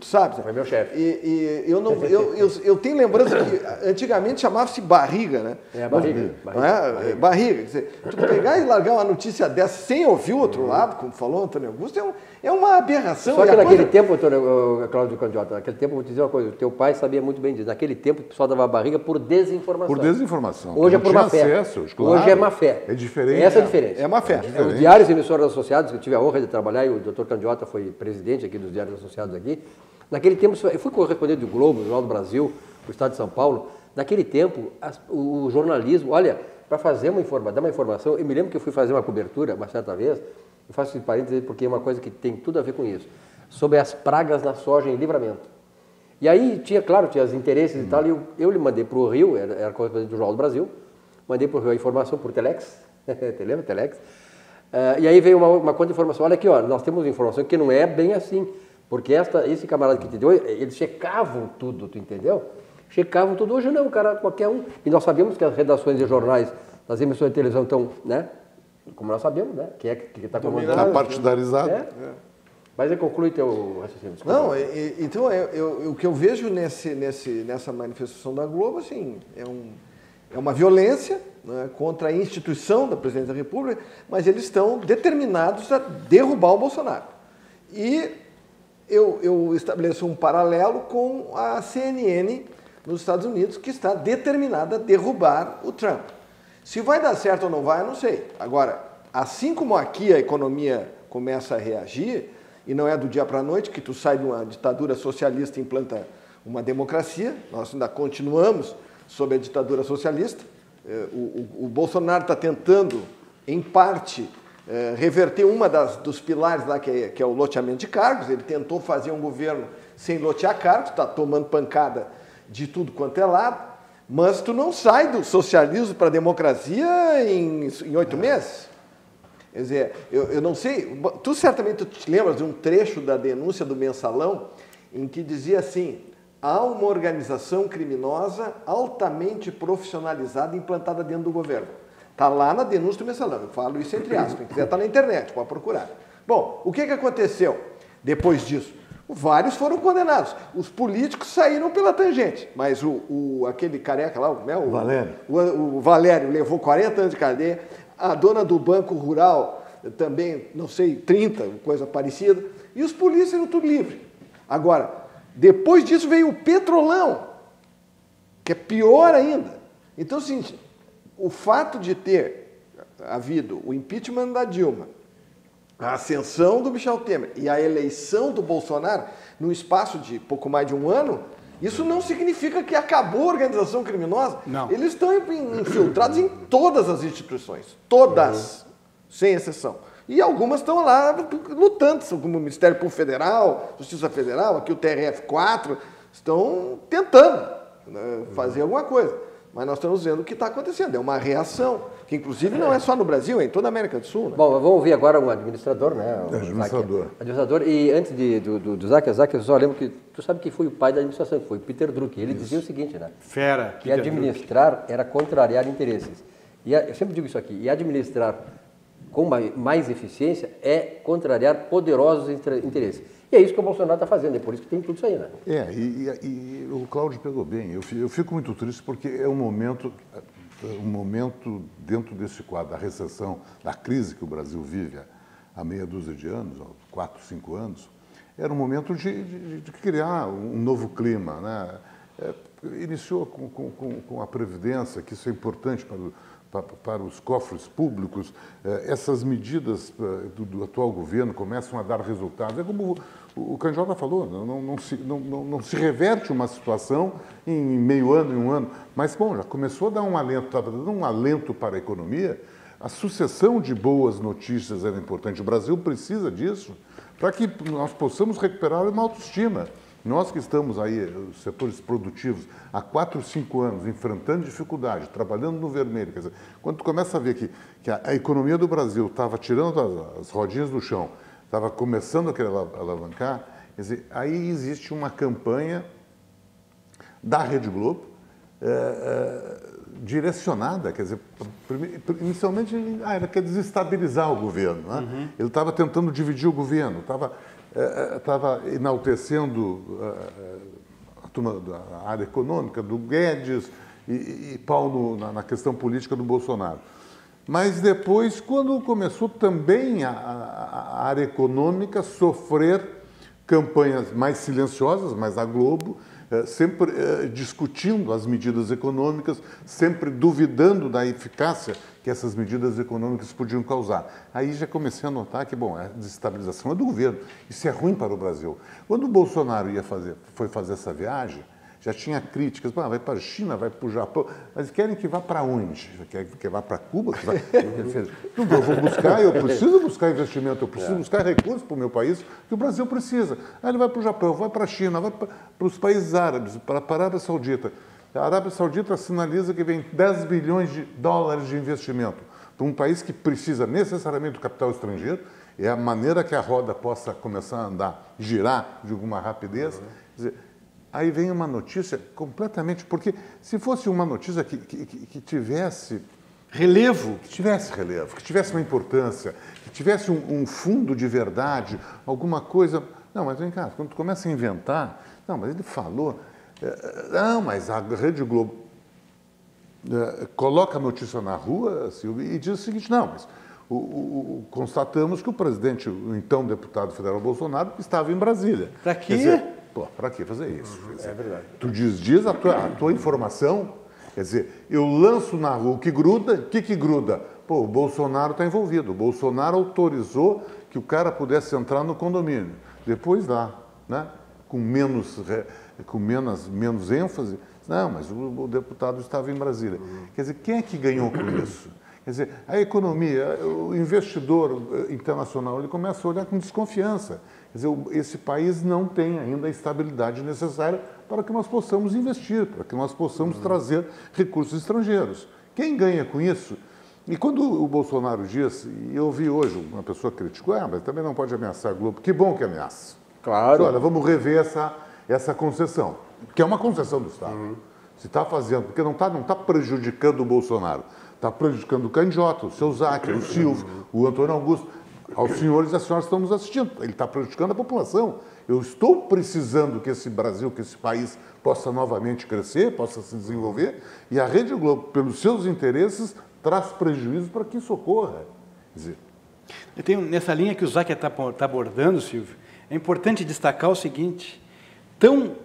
Tu sabe? Foi meu chefe. E, e eu, não, eu, eu, eu tenho lembrança que antigamente chamava-se barriga, né? É, barriga, Não é? É, barriga. Quer dizer, tu pegar e largar uma notícia dessa sem ouvir o outro lado, como falou o Antônio Augusto, é, um- é uma aberração. Só que naquele coisa- tempo, Antônio, Cláudio Candiota, naquele tempo, eu vou te dizer uma coisa, o teu pai sabia muito bem disso. Naquele tempo, o pessoal dava barriga por desinformação. Por desinformação. Hoje é por má fé. acesso, claro. Hoje é má fé. É diferente. Essa é a diferença. É má fé. É diários e emissoras associados, que eu tive a honra de trabalhar, e o doutor Candiota foi presidente aqui dos diários associados aqui. Naquele tempo, eu fui correspondente do Globo, do Jornal do Brasil, do Estado de São Paulo. Naquele tempo, as- o, o jornalismo, olha, para fazer uma informação, dar uma informação, eu me lembro que eu fui fazer uma cobertura uma certa vez, eu faço esse parênteses porque é uma coisa que tem tudo a ver com isso, sobre as pragas na soja em livramento. E aí tinha, claro, tinha os interesses e tal, e eu, eu lhe mandei para o Rio, era, era correspondente do Jornal do Brasil, mandei para o Rio a informação por Telex, te lembra, Telex? Ah, e aí veio uma, uma conta de informação, olha aqui, ó, nós temos informação que não é bem assim, porque esta, esse camarada que te deu, eles checavam tudo, tu entendeu? Checavam tudo, hoje não, cara, qualquer um. E nós sabemos que as redações de jornais, das emissões de televisão estão, né? Como nós sabemos, né? Quem é que está comandando? Está partidarizado. É? Mas aí conclui teu raciocínio. Não, e- e- então eu, eu- o que eu vejo nesse, nesse, nessa manifestação da Globo, assim, é, um, é uma violência né, contra a instituição da Presidência da República, mas eles estão determinados a derrubar o Bolsonaro. E eu, eu estabeleço um paralelo com a CNN nos Estados Unidos, que está determinada a derrubar o Trump. Se vai dar certo ou não vai, eu não sei. Agora, assim como aqui a economia começa a reagir, e não é do dia para a noite que tu sai de uma ditadura socialista e implanta uma democracia, nós ainda continuamos sob a ditadura socialista. Eh, O, o- o Bolsonaro está tentando, em parte, eh, reverter uma das, dos pilares lá, que é, que é o loteamento de cargos. Ele tentou fazer um governo sem lotear cargos, está tomando pancada de tudo quanto é lado, mas tu não sai do socialismo para a democracia em em oito meses. Quer dizer, eu, eu não sei, tu certamente tu te lembras de um trecho da denúncia do mensalão em que dizia assim: há uma organização criminosa altamente profissionalizada implantada dentro do governo. Está lá na denúncia do mensalão, eu falo isso entre aspas, quem quiser está na internet, pode procurar. Bom, o que, que aconteceu depois disso? Vários foram condenados. Os políticos saíram pela tangente, mas o, o- aquele careca lá, o, né, o Valério. o, o Valério levou 40 anos de cadeia, a dona do Banco Rural também, não sei, 30, coisa parecida, e os polícias eram tudo livre. Agora, depois disso veio o Petrolão, que é pior ainda. Então, assim, o fato de ter havido o impeachment da Dilma, a ascensão do Michel Temer e a eleição do Bolsonaro, num espaço de pouco mais de um ano, isso não significa que acabou a organização criminosa. Não. Eles estão in- infiltrados em todas as instituições, todas, sem exceção. E algumas estão lá lutando, como o Ministério Público Federal, Justiça Federal, aqui o TRF4, estão tentando né, fazer alguma coisa. Mas nós estamos vendo o que está acontecendo. É uma reação, que inclusive não é só no Brasil, é em toda a América do Sul. Né? Bom, vamos ouvir agora um administrador, né? o Administrador. Zac. Administrador. E antes de, do, do, do Zac, Zac, eu só lembro que tu sabe que foi o pai da administração, foi Peter Drucker. Ele dizia o seguinte, né? Fera. Que administrar era contrariar interesses. E a- eu sempre digo isso aqui, e administrar com mai- mais eficiência é contrariar poderosos inter- interesses. E é isso que o Bolsonaro está fazendo, é por isso que tem tudo isso aí, né? É, e, e- e o Cláudio pegou bem. Eu, eu fico muito triste porque é um momento, um momento dentro desse quadro da recessão, da crise que o Brasil vive há- meia dúzia de anos, quatro, cinco anos, era um momento de, de- de criar um novo clima. Né? É, iniciou com, com- com- a Previdência, que isso é importante para, o- pa- para os cofres públicos, eh, essas medidas eh, do, do atual governo começam a dar resultados. É como o, Canjota falou, não, não- não se, não- não se reverte uma situação em meio ano, em um ano. Mas, bom, já começou a dar um alento, estava dando um alento para a economia. A sucessão de boas notícias era importante. O Brasil precisa disso para que nós possamos recuperar uma autoestima. Nós que estamos aí, os setores produtivos, há 4, 5 anos, enfrentando dificuldade, trabalhando no vermelho, quer dizer, quando tu começa a ver que, que a, a economia do Brasil estava tirando as, as, rodinhas do chão, estava começando a querer alavancar, quer dizer, aí existe uma campanha da Rede Globo, é, é, direcionada, quer dizer, inicialmente ah, ele quer desestabilizar o governo, né? uhum. ele estava tentando dividir o governo, estava estava é, enaltecendo a, da área econômica do Guedes e, e pau no, na, na, questão política do Bolsonaro. Mas depois, quando começou também a, a área econômica sofrer campanhas mais silenciosas, mas a Globo, eh, sempre eh, discutindo as medidas econômicas, sempre duvidando da eficácia que essas medidas econômicas podiam causar. Aí já comecei a notar que, bom, a desestabilização é do governo, isso é ruim para o Brasil. Quando o Bolsonaro ia fazer, foi fazer essa viagem, já tinha críticas, ah, vai para a China, vai para o Japão, mas querem que vá para onde? Querem que vá para Cuba? Vai... Não, eu vou buscar, eu preciso buscar investimento, eu preciso é. buscar recursos para o meu país, que o Brasil precisa. Aí ele vai para o Japão, vai para a China, vai para, para os países árabes, para a Arábia Saudita. A Arábia Saudita sinaliza que vem 10 bilhões de dólares de investimento para um país que precisa necessariamente do capital estrangeiro, é a maneira que a roda possa começar a andar, girar de alguma rapidez. Uhum. Quer dizer, Aí vem uma notícia completamente. Porque se fosse uma notícia que, que, que tivesse relevo, que tivesse relevo, que tivesse uma importância, que tivesse um, um, fundo de verdade, alguma coisa. Não, mas vem cá, quando tu começa a inventar, não, mas ele falou. É, não, mas a Rede Globo é, coloca a notícia na rua, Silvio, e diz o seguinte: não, mas o, o, constatamos que o presidente, o então deputado federal Bolsonaro, estava em Brasília. Para quê? Dizer, Pô, para que fazer isso? Dizer, é verdade. Tu diz, diz a tua, a tua informação, quer dizer, eu lanço na rua o que gruda, o que, que gruda? Pô, o Bolsonaro está envolvido. O Bolsonaro autorizou que o cara pudesse entrar no condomínio. Depois lá, né? com, menos, com menos, menos ênfase, não, mas o, o deputado estava em Brasília. Uhum. Quer dizer, quem é que ganhou com isso? Quer dizer, a economia, o investidor eh, internacional, ele começa a olhar com desconfiança. Quer dizer, esse país não tem ainda a estabilidade necessária para que nós possamos investir, para que nós possamos uhum. trazer recursos estrangeiros. Quem ganha com isso? E quando o Bolsonaro disse, e eu vi hoje uma pessoa criticou, ah, mas também não pode ameaçar a Globo. Que bom que ameaça. Claro. Olha, vamos rever essa, essa concessão, que é uma concessão do Estado. Uhum. Se está fazendo, porque não está não tá prejudicando o Bolsonaro está prejudicando o Candiota, o seu Zac, o Silvio, o Antônio Augusto. Aos senhores e às senhoras que estão nos assistindo. Ele está prejudicando a população. Eu estou precisando que esse Brasil, que esse país possa novamente crescer, possa se desenvolver, e a Rede Globo, pelos seus interesses, traz prejuízo para que isso ocorra. Quer dizer, Eu tenho, nessa linha que o Zac está tá abordando, Silvio, é importante destacar o seguinte: tão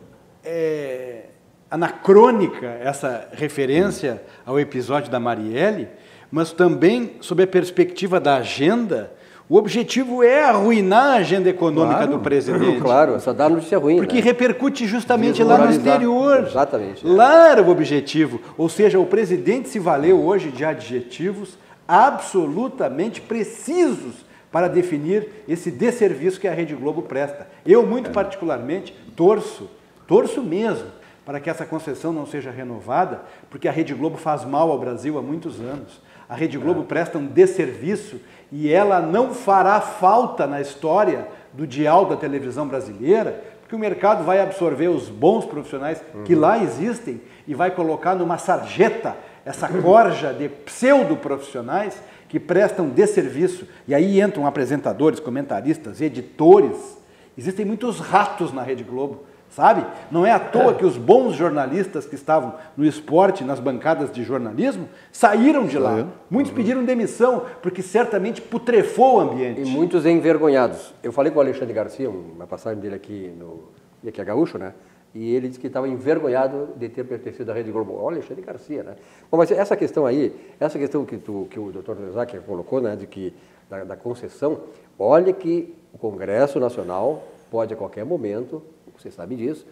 é, anacrônica essa referência ao episódio da Marielle, mas também sob a perspectiva da agenda, o objetivo é arruinar a agenda econômica claro, do presidente. Claro, essa dá notícia ruim. Porque né? repercute justamente lá no exterior. Exatamente. É. Lá era o objetivo. Ou seja, o presidente se valeu hoje de adjetivos absolutamente precisos para definir esse desserviço que a Rede Globo presta. Eu, muito é. particularmente, torço, torço mesmo, para que essa concessão não seja renovada, porque a Rede Globo faz mal ao Brasil há muitos anos. A Rede Globo é. presta um desserviço e ela não fará falta na história do dial da televisão brasileira, porque o mercado vai absorver os bons profissionais uhum. que lá existem e vai colocar numa sarjeta essa corja de pseudo-profissionais que prestam desserviço. E aí entram apresentadores, comentaristas, editores. Existem muitos ratos na Rede Globo sabe? Não é à toa que os bons jornalistas que estavam no esporte, nas bancadas de jornalismo, saíram de lá. Muitos pediram demissão, porque certamente putrefou o ambiente. E muitos envergonhados. Eu falei com o Alexandre Garcia, uma passagem dele aqui no. E aqui é gaúcho, né? E ele disse que estava envergonhado de ter pertencido à Rede Globo. Olha, Alexandre Garcia, né? Bom, mas essa questão aí, essa questão que, tu, que o doutor Isaac colocou, né, de que, da, da concessão, olha que o Congresso Nacional pode a qualquer momento você sabe disso,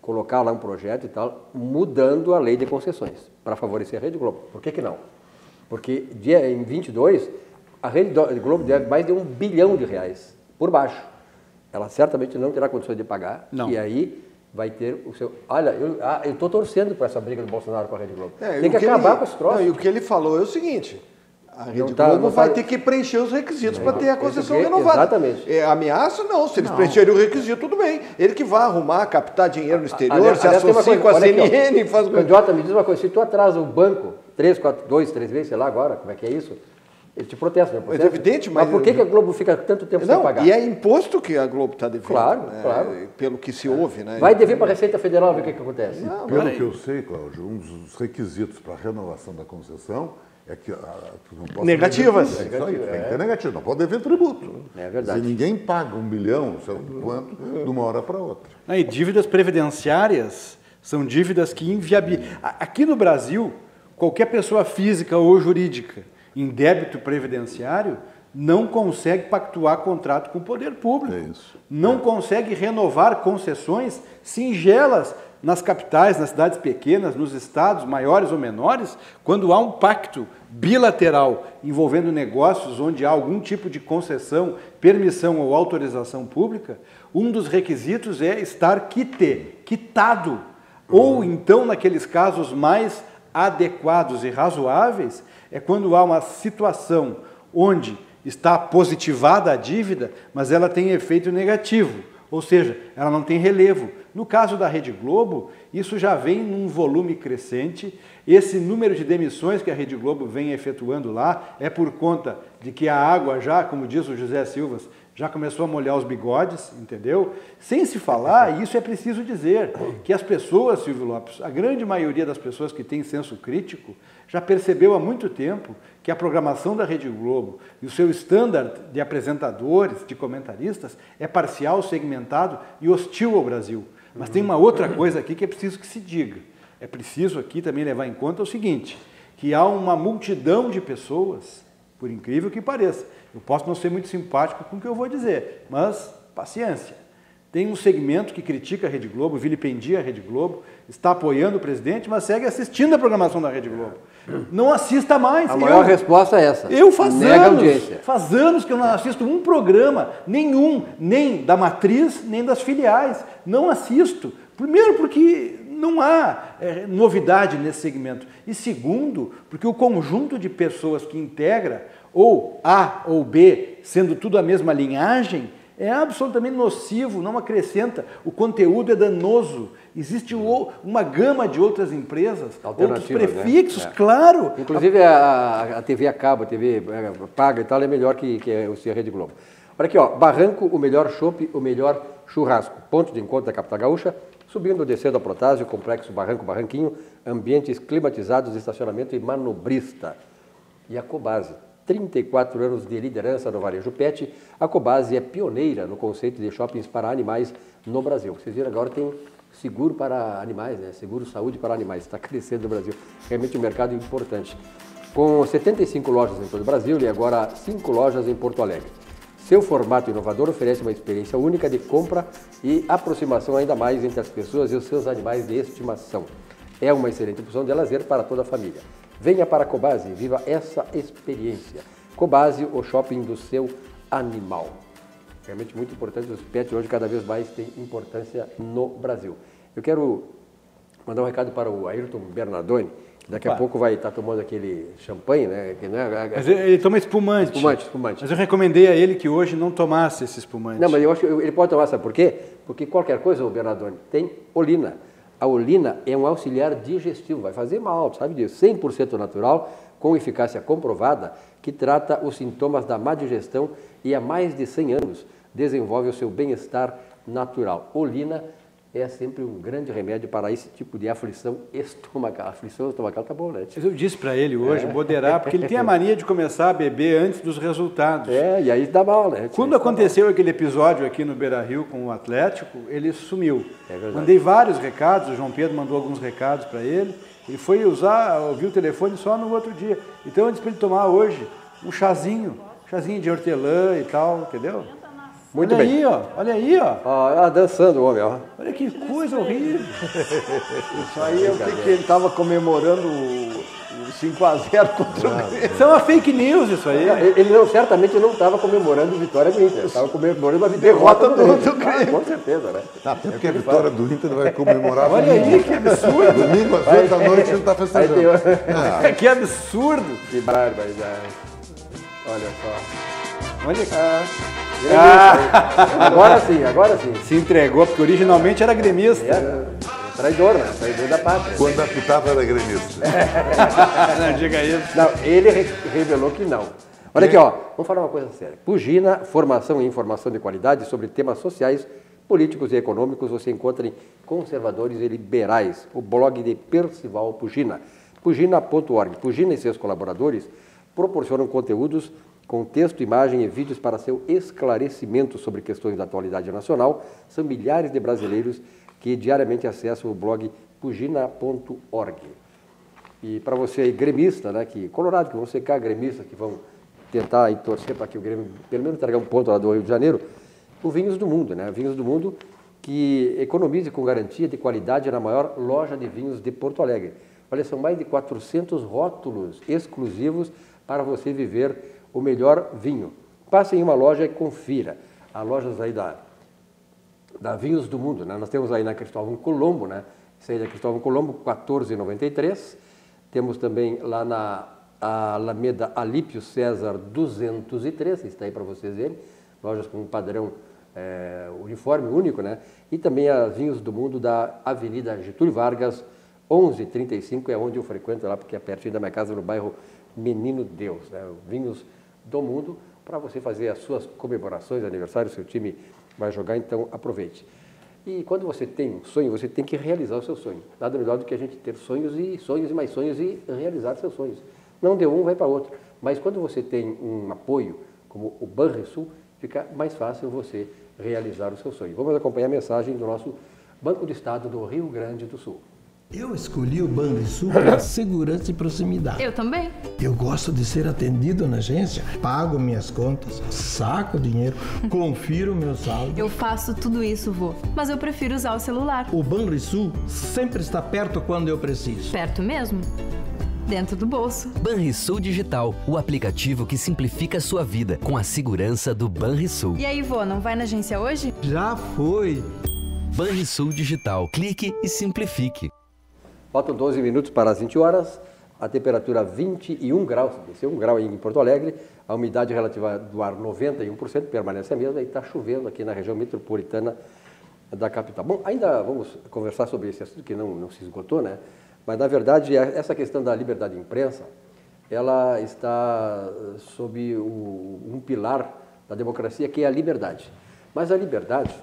colocar lá um projeto e tal, mudando a lei de concessões para favorecer a Rede Globo. Por que, que não? Porque dia, em 22, a Rede Globo deve mais de um bilhão de reais por baixo. ela certamente não terá condições de pagar. Não. E aí vai ter o seu. Olha, eu ah, estou torcendo por essa briga do Bolsonaro com a Rede Globo. É, Tem que acabar ele- com esse troço. Não, e o que ele falou é o seguinte: a Rede tá- Globo não vai tá- ter que preencher os requisitos para ter a concessão aqui- renovada. exatamente. É, ameaça, não. Se eles preencherem o requisito, tudo bem. Ele que vai arrumar, captar dinheiro no exterior, Aliás- se associa coisa, com a aqui. CNN, faz coisa. Candiota, me diz uma coisa, se tu atrasa o banco três, quatro, dois, três vezes, sei lá agora, como é que é isso? Ele te protesta, não protesta? evidente, mas- por que, que a Globo fica tanto tempo sem Não, pagar? e é imposto que a Globo está devendo. Claro, né? claro. Pelo que se ouve, né? Vai dever para a Receita Federal ver o que, que acontece. Pelo que eu sei, Cláudio, um dos requisitos para a renovação da concessão é que ah, tu não pode Negativas. dever. É isso aí, tem que ter negativo, não pode dever tributo. É verdade. Se ninguém paga um bilhão, não sei quanto, de uma hora para outra. Né, E dívidas previdenciárias são dívidas que inviabilizam. Aqui no Brasil, qualquer pessoa física ou jurídica em débito previdenciário não consegue pactuar contrato com o poder público. É isso. Não consegue renovar concessões singelas nas capitais, nas cidades pequenas, nos estados maiores ou menores, quando há um pacto bilateral envolvendo negócios onde há algum tipo de concessão, permissão ou autorização pública, um dos requisitos é estar quite, quitado. Ou então, naqueles casos mais adequados e razoáveis, é quando há uma situação onde está positivada a dívida, mas ela tem efeito negativo, ou seja, ela não tem relevo. No caso da Rede Globo, isso já vem num volume crescente. Esse número de demissões que a Rede Globo vem efetuando lá é por conta de que a água já, como diz o José Silvas, já começou a molhar os bigodes, entendeu? Sem se falar, isso é preciso dizer, que as pessoas, Silvio Lopes, a grande maioria das pessoas que têm senso crítico, já percebeu há muito tempo que a programação da Rede Globo e o seu standard de apresentadores, de comentaristas, é parcial, segmentado e hostil ao Brasil. Mas tem uma outra coisa aqui que é preciso que se diga. É preciso aqui também levar em conta o seguinte, que há uma multidão de pessoas, por incrível que pareça, eu posso não ser muito simpático com o que eu vou dizer, mas paciência. Tem um segmento que critica a Rede Globo, vilipendia a Rede Globo, está apoiando o presidente, mas segue assistindo a programação da Rede Globo. Não assista mais. A maior Eu- resposta é essa. eu faz Nega a anos, audiência. faz anos que eu não assisto um programa, nenhum, nem da matriz, nem das filiais. Não assisto. Primeiro porque não há é, novidade nesse segmento. E segundo, porque o conjunto de pessoas que integra, ou A ou B, sendo tudo a mesma linhagem, é absolutamente nocivo, não acrescenta. O conteúdo é danoso. Existe uma gama de outras empresas, outros né? prefixos, É. claro. Inclusive a, a TV a cabo, a TV é, paga e tal, é melhor que, que a Rede Globo. Olha aqui, ó, Barranco, o melhor chopp, o melhor churrasco. Ponto de encontro da capital gaúcha, subindo ou descendo a Protásio, complexo Barranco Barranquinho, ambientes climatizados, estacionamento e manobrista. E a Cobase, 34 anos de liderança no varejo pet, a Cobase é pioneira no conceito de shoppings para animais no Brasil. Vocês viram agora tem seguro para animais, né? Seguro saúde para animais, está crescendo no Brasil. Realmente um mercado importante. Com 75 lojas em todo o Brasil e agora 5 lojas em Porto Alegre. Seu formato inovador oferece uma experiência única de compra e aproximação ainda mais entre as pessoas e os seus animais de estimação. É uma excelente opção de lazer para toda a família. Venha para a Cobase e viva essa experiência. Cobase, o shopping do seu animal. Realmente muito importante, os pets hoje cada vez mais têm importância no Brasil. Eu quero mandar um recado para o Ayrton Bernardoni, daqui a Opa. pouco vai estar tomando aquele champanhe, né? Que, né? Mas ele, toma espumante. Espumante, espumante. Mas eu recomendei a ele que hoje não tomasse esse espumante. Não, mas eu acho que ele pode tomar, sabe por quê? Porque qualquer coisa, o Bernardoni, tem olina. A olina é um auxiliar digestivo, vai fazer mal, sabe disso? 100% natural, com eficácia comprovada, que trata os sintomas da má digestão e há mais de 100 anos desenvolve o seu bem-estar natural. Olina é sempre um grande remédio para esse tipo de aflição estomacal. Aflição estomacal tá bom, né? Mas Eu disse para ele hoje moderar, porque ele tem a mania de começar a beber antes dos resultados. É, e aí dá mal, né? Quando aconteceu aquele episódio aqui no Beira Rio com o Atlético, ele sumiu. É verdade. Mandei vários recados, o João Pedro mandou alguns recados para ele. Ele foi usar, ouvir o telefone só no outro dia. Então eu disse para ele tomar hoje um chazinho, chazinho de hortelã e tal, entendeu? Muito olha bem. aí, ó, olha aí, ó. Ah, dançando o homem, ó. Olha que coisa horrível. Isso aí é o que, que ele estava comemorando o, o 5x0 contra o Grêmio. Isso é uma fake news isso aí. Ele ele não, certamente não estava comemorando vitória do Inter, estava comemorando uma Derrota derrota do- do Ah, com certeza, né? Até porque a vitória do Inter vai comemorar Olha aí, que absurdo. Domingo às 8 da noite ele está festejando. tem... Ah, Que absurdo. Que barbaridade. Olha só. Olha aqui. Ah. Agora sim, agora sim. Se entregou, porque originalmente era gremista. É, traidor, né? Traidor da pátria. quando apitava era gremista. Não diga isso. Não, ele re- revelou que não. Olha aqui, ó, vamos falar uma coisa séria. Pugina, formação e informação de qualidade sobre temas sociais, políticos e econômicos, você encontra em Conservadores e Liberais, o blog de Percival Pugina. Pugina.org. Pugina e seus colaboradores proporcionam conteúdos com texto, imagem e vídeos para seu esclarecimento sobre questões da atualidade nacional. São milhares de brasileiros que diariamente acessam o blog pugina.org. E para você aí, gremista, né, que colorado, que vão secar gremistas, que vão tentar aí, torcer para que o Grêmio pelo menos traga um ponto lá do Rio de Janeiro, o Vinhos do Mundo, né? Vinhos do Mundo que economize com garantia de qualidade na maior loja de vinhos de Porto Alegre. Olha, são mais de 400 rótulos exclusivos para você viver o melhor vinho. Passe em uma loja e confira. Há lojas aí da, da Vinhos do Mundo, né? Nós temos aí na Cristóvão Colombo, né? Isso aí da Cristóvão Colombo, 14,93. Temos também lá na Alameda Alípio César 203, está aí para vocês verem, lojas com um padrão é, uniforme, único, né? E também a Vinhos do Mundo da Avenida Getúlio Vargas, 1135, é onde eu frequento lá, porque é pertinho da minha casa, no bairro Menino Deus, né? Vinhos do Mundo, para você fazer as suas comemorações, aniversário, seu time vai jogar, então aproveite. E quando você tem um sonho, você tem que realizar o seu sonho. Nada melhor do que a gente ter sonhos e sonhos e mais sonhos e realizar seus sonhos. Não deu um, vai para outro. Mas quando você tem um apoio, como o Banrisul, fica mais fácil você realizar o seu sonho. Vamos acompanhar a mensagem do nosso Banco de Estado do Rio Grande do Sul. Eu escolhi o Banrisul pela segurança e proximidade. Eu também. Eu gosto de ser atendido na agência, pago minhas contas, saco dinheiro, confiro meu saldo. Eu faço tudo isso, vô. Mas eu prefiro usar o celular. O Banrisul sempre está perto quando eu preciso. Perto mesmo? Dentro do bolso. Banrisul Digital, o aplicativo que simplifica a sua vida com a segurança do Banrisul. E aí, vô, não vai na agência hoje? Já foi. Banrisul Digital, clique e simplifique. Faltam 12 minutos para as 20 horas, a temperatura 21 graus, desceu 1 grau em Porto Alegre, a umidade relativa do ar 91%, permanece a mesma, e está chovendo aqui na região metropolitana da capital. Bom, ainda vamos conversar sobre esse assunto que não, não se esgotou, né? Mas, na verdade, essa questão da liberdade de imprensa, ela está sob o, um pilar da democracia, que é a liberdade. Mas a liberdade,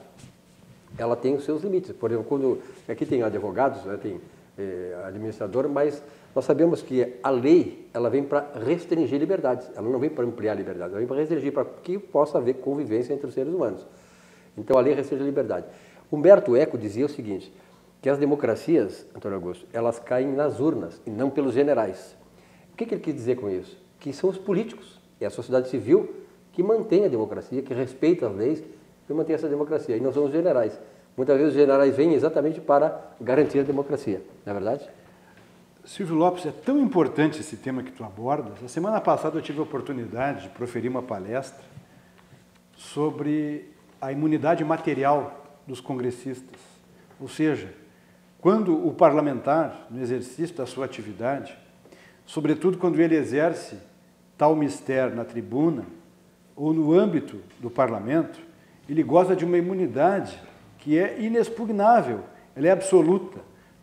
ela tem os seus limites. Por exemplo, quando aqui tem advogados, né, tem eh, administrador, mas nós sabemos que a lei ela vem para restringir liberdades, ela não vem para ampliar a liberdade, ela vem para restringir para que possa haver convivência entre os seres humanos. Então a lei restringe a liberdade. Humberto Eco dizia o seguinte, que as democracias, Antônio Augusto, elas caem nas urnas e não pelos generais. O que, que ele quis dizer com isso? Que são os políticos e a sociedade civil que mantém a democracia, que respeita as leis e mantém essa democracia, e não são os generais. Muitas vezes os generais vêm exatamente para garantir a democracia, não é verdade? Silvio Lopes, é tão importante esse tema que tu abordas. A semana passada eu tive a oportunidade de proferir uma palestra sobre a imunidade material dos congressistas. Ou seja, quando o parlamentar, no exercício da sua atividade, sobretudo quando ele exerce tal mistério na tribuna ou no âmbito do parlamento, ele goza de uma imunidade que é inexpugnável, ela é absoluta.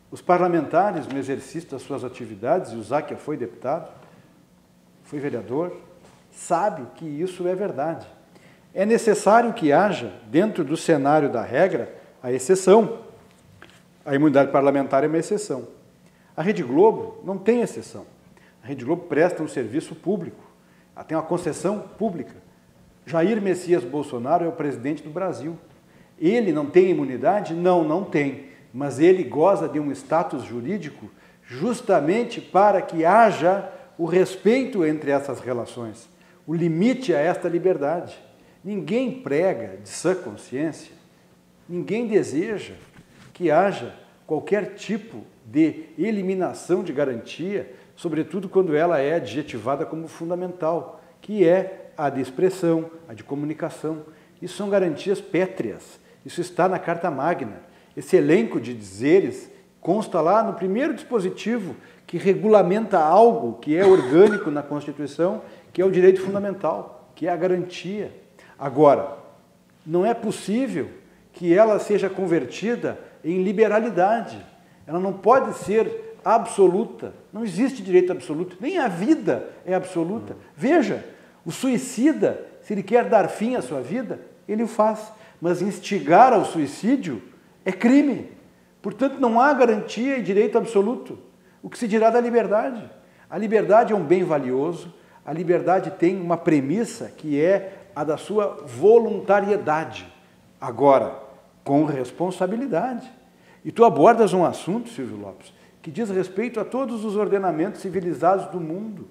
Os parlamentares, no exercício das suas atividades, e o Záquia foi deputado, foi vereador, sabe que isso é verdade. É necessário que haja, dentro do cenário da regra, a exceção. A imunidade parlamentar é uma exceção. A Rede Globo não tem exceção. A Rede Globo presta um serviço público, ela tem uma concessão pública. Jair Messias Bolsonaro é o presidente do Brasil. Ele não tem imunidade? Não, não tem. Mas ele goza de um status jurídico justamente para que haja o respeito entre essas relações, o limite a esta liberdade. Ninguém prega de sã consciência, ninguém deseja que haja qualquer tipo de eliminação de garantia sobretudo quando ela é adjetivada como fundamental, que é a de expressão, a de comunicação. Isso são garantias pétreas. Isso está na Carta Magna. Esse elenco de dizeres consta lá no primeiro dispositivo que regulamenta algo que é orgânico na Constituição, que é o direito fundamental, que é a garantia. Agora, não é possível que ela seja convertida em liberalidade. Ela não pode ser absoluta. Não existe direito absoluto. Nem a vida é absoluta. Veja, o suicida, se ele quer dar fim à sua vida, ele o faz. Mas instigar ao suicídio é crime. Portanto, não há garantia e direito absoluto. O que se dirá da liberdade? A liberdade é um bem valioso, a liberdade tem uma premissa que é a da sua voluntariedade. Agora, com responsabilidade. E tu abordas um assunto, Silvio Lopes, que diz respeito a todos os ordenamentos civilizados do mundo.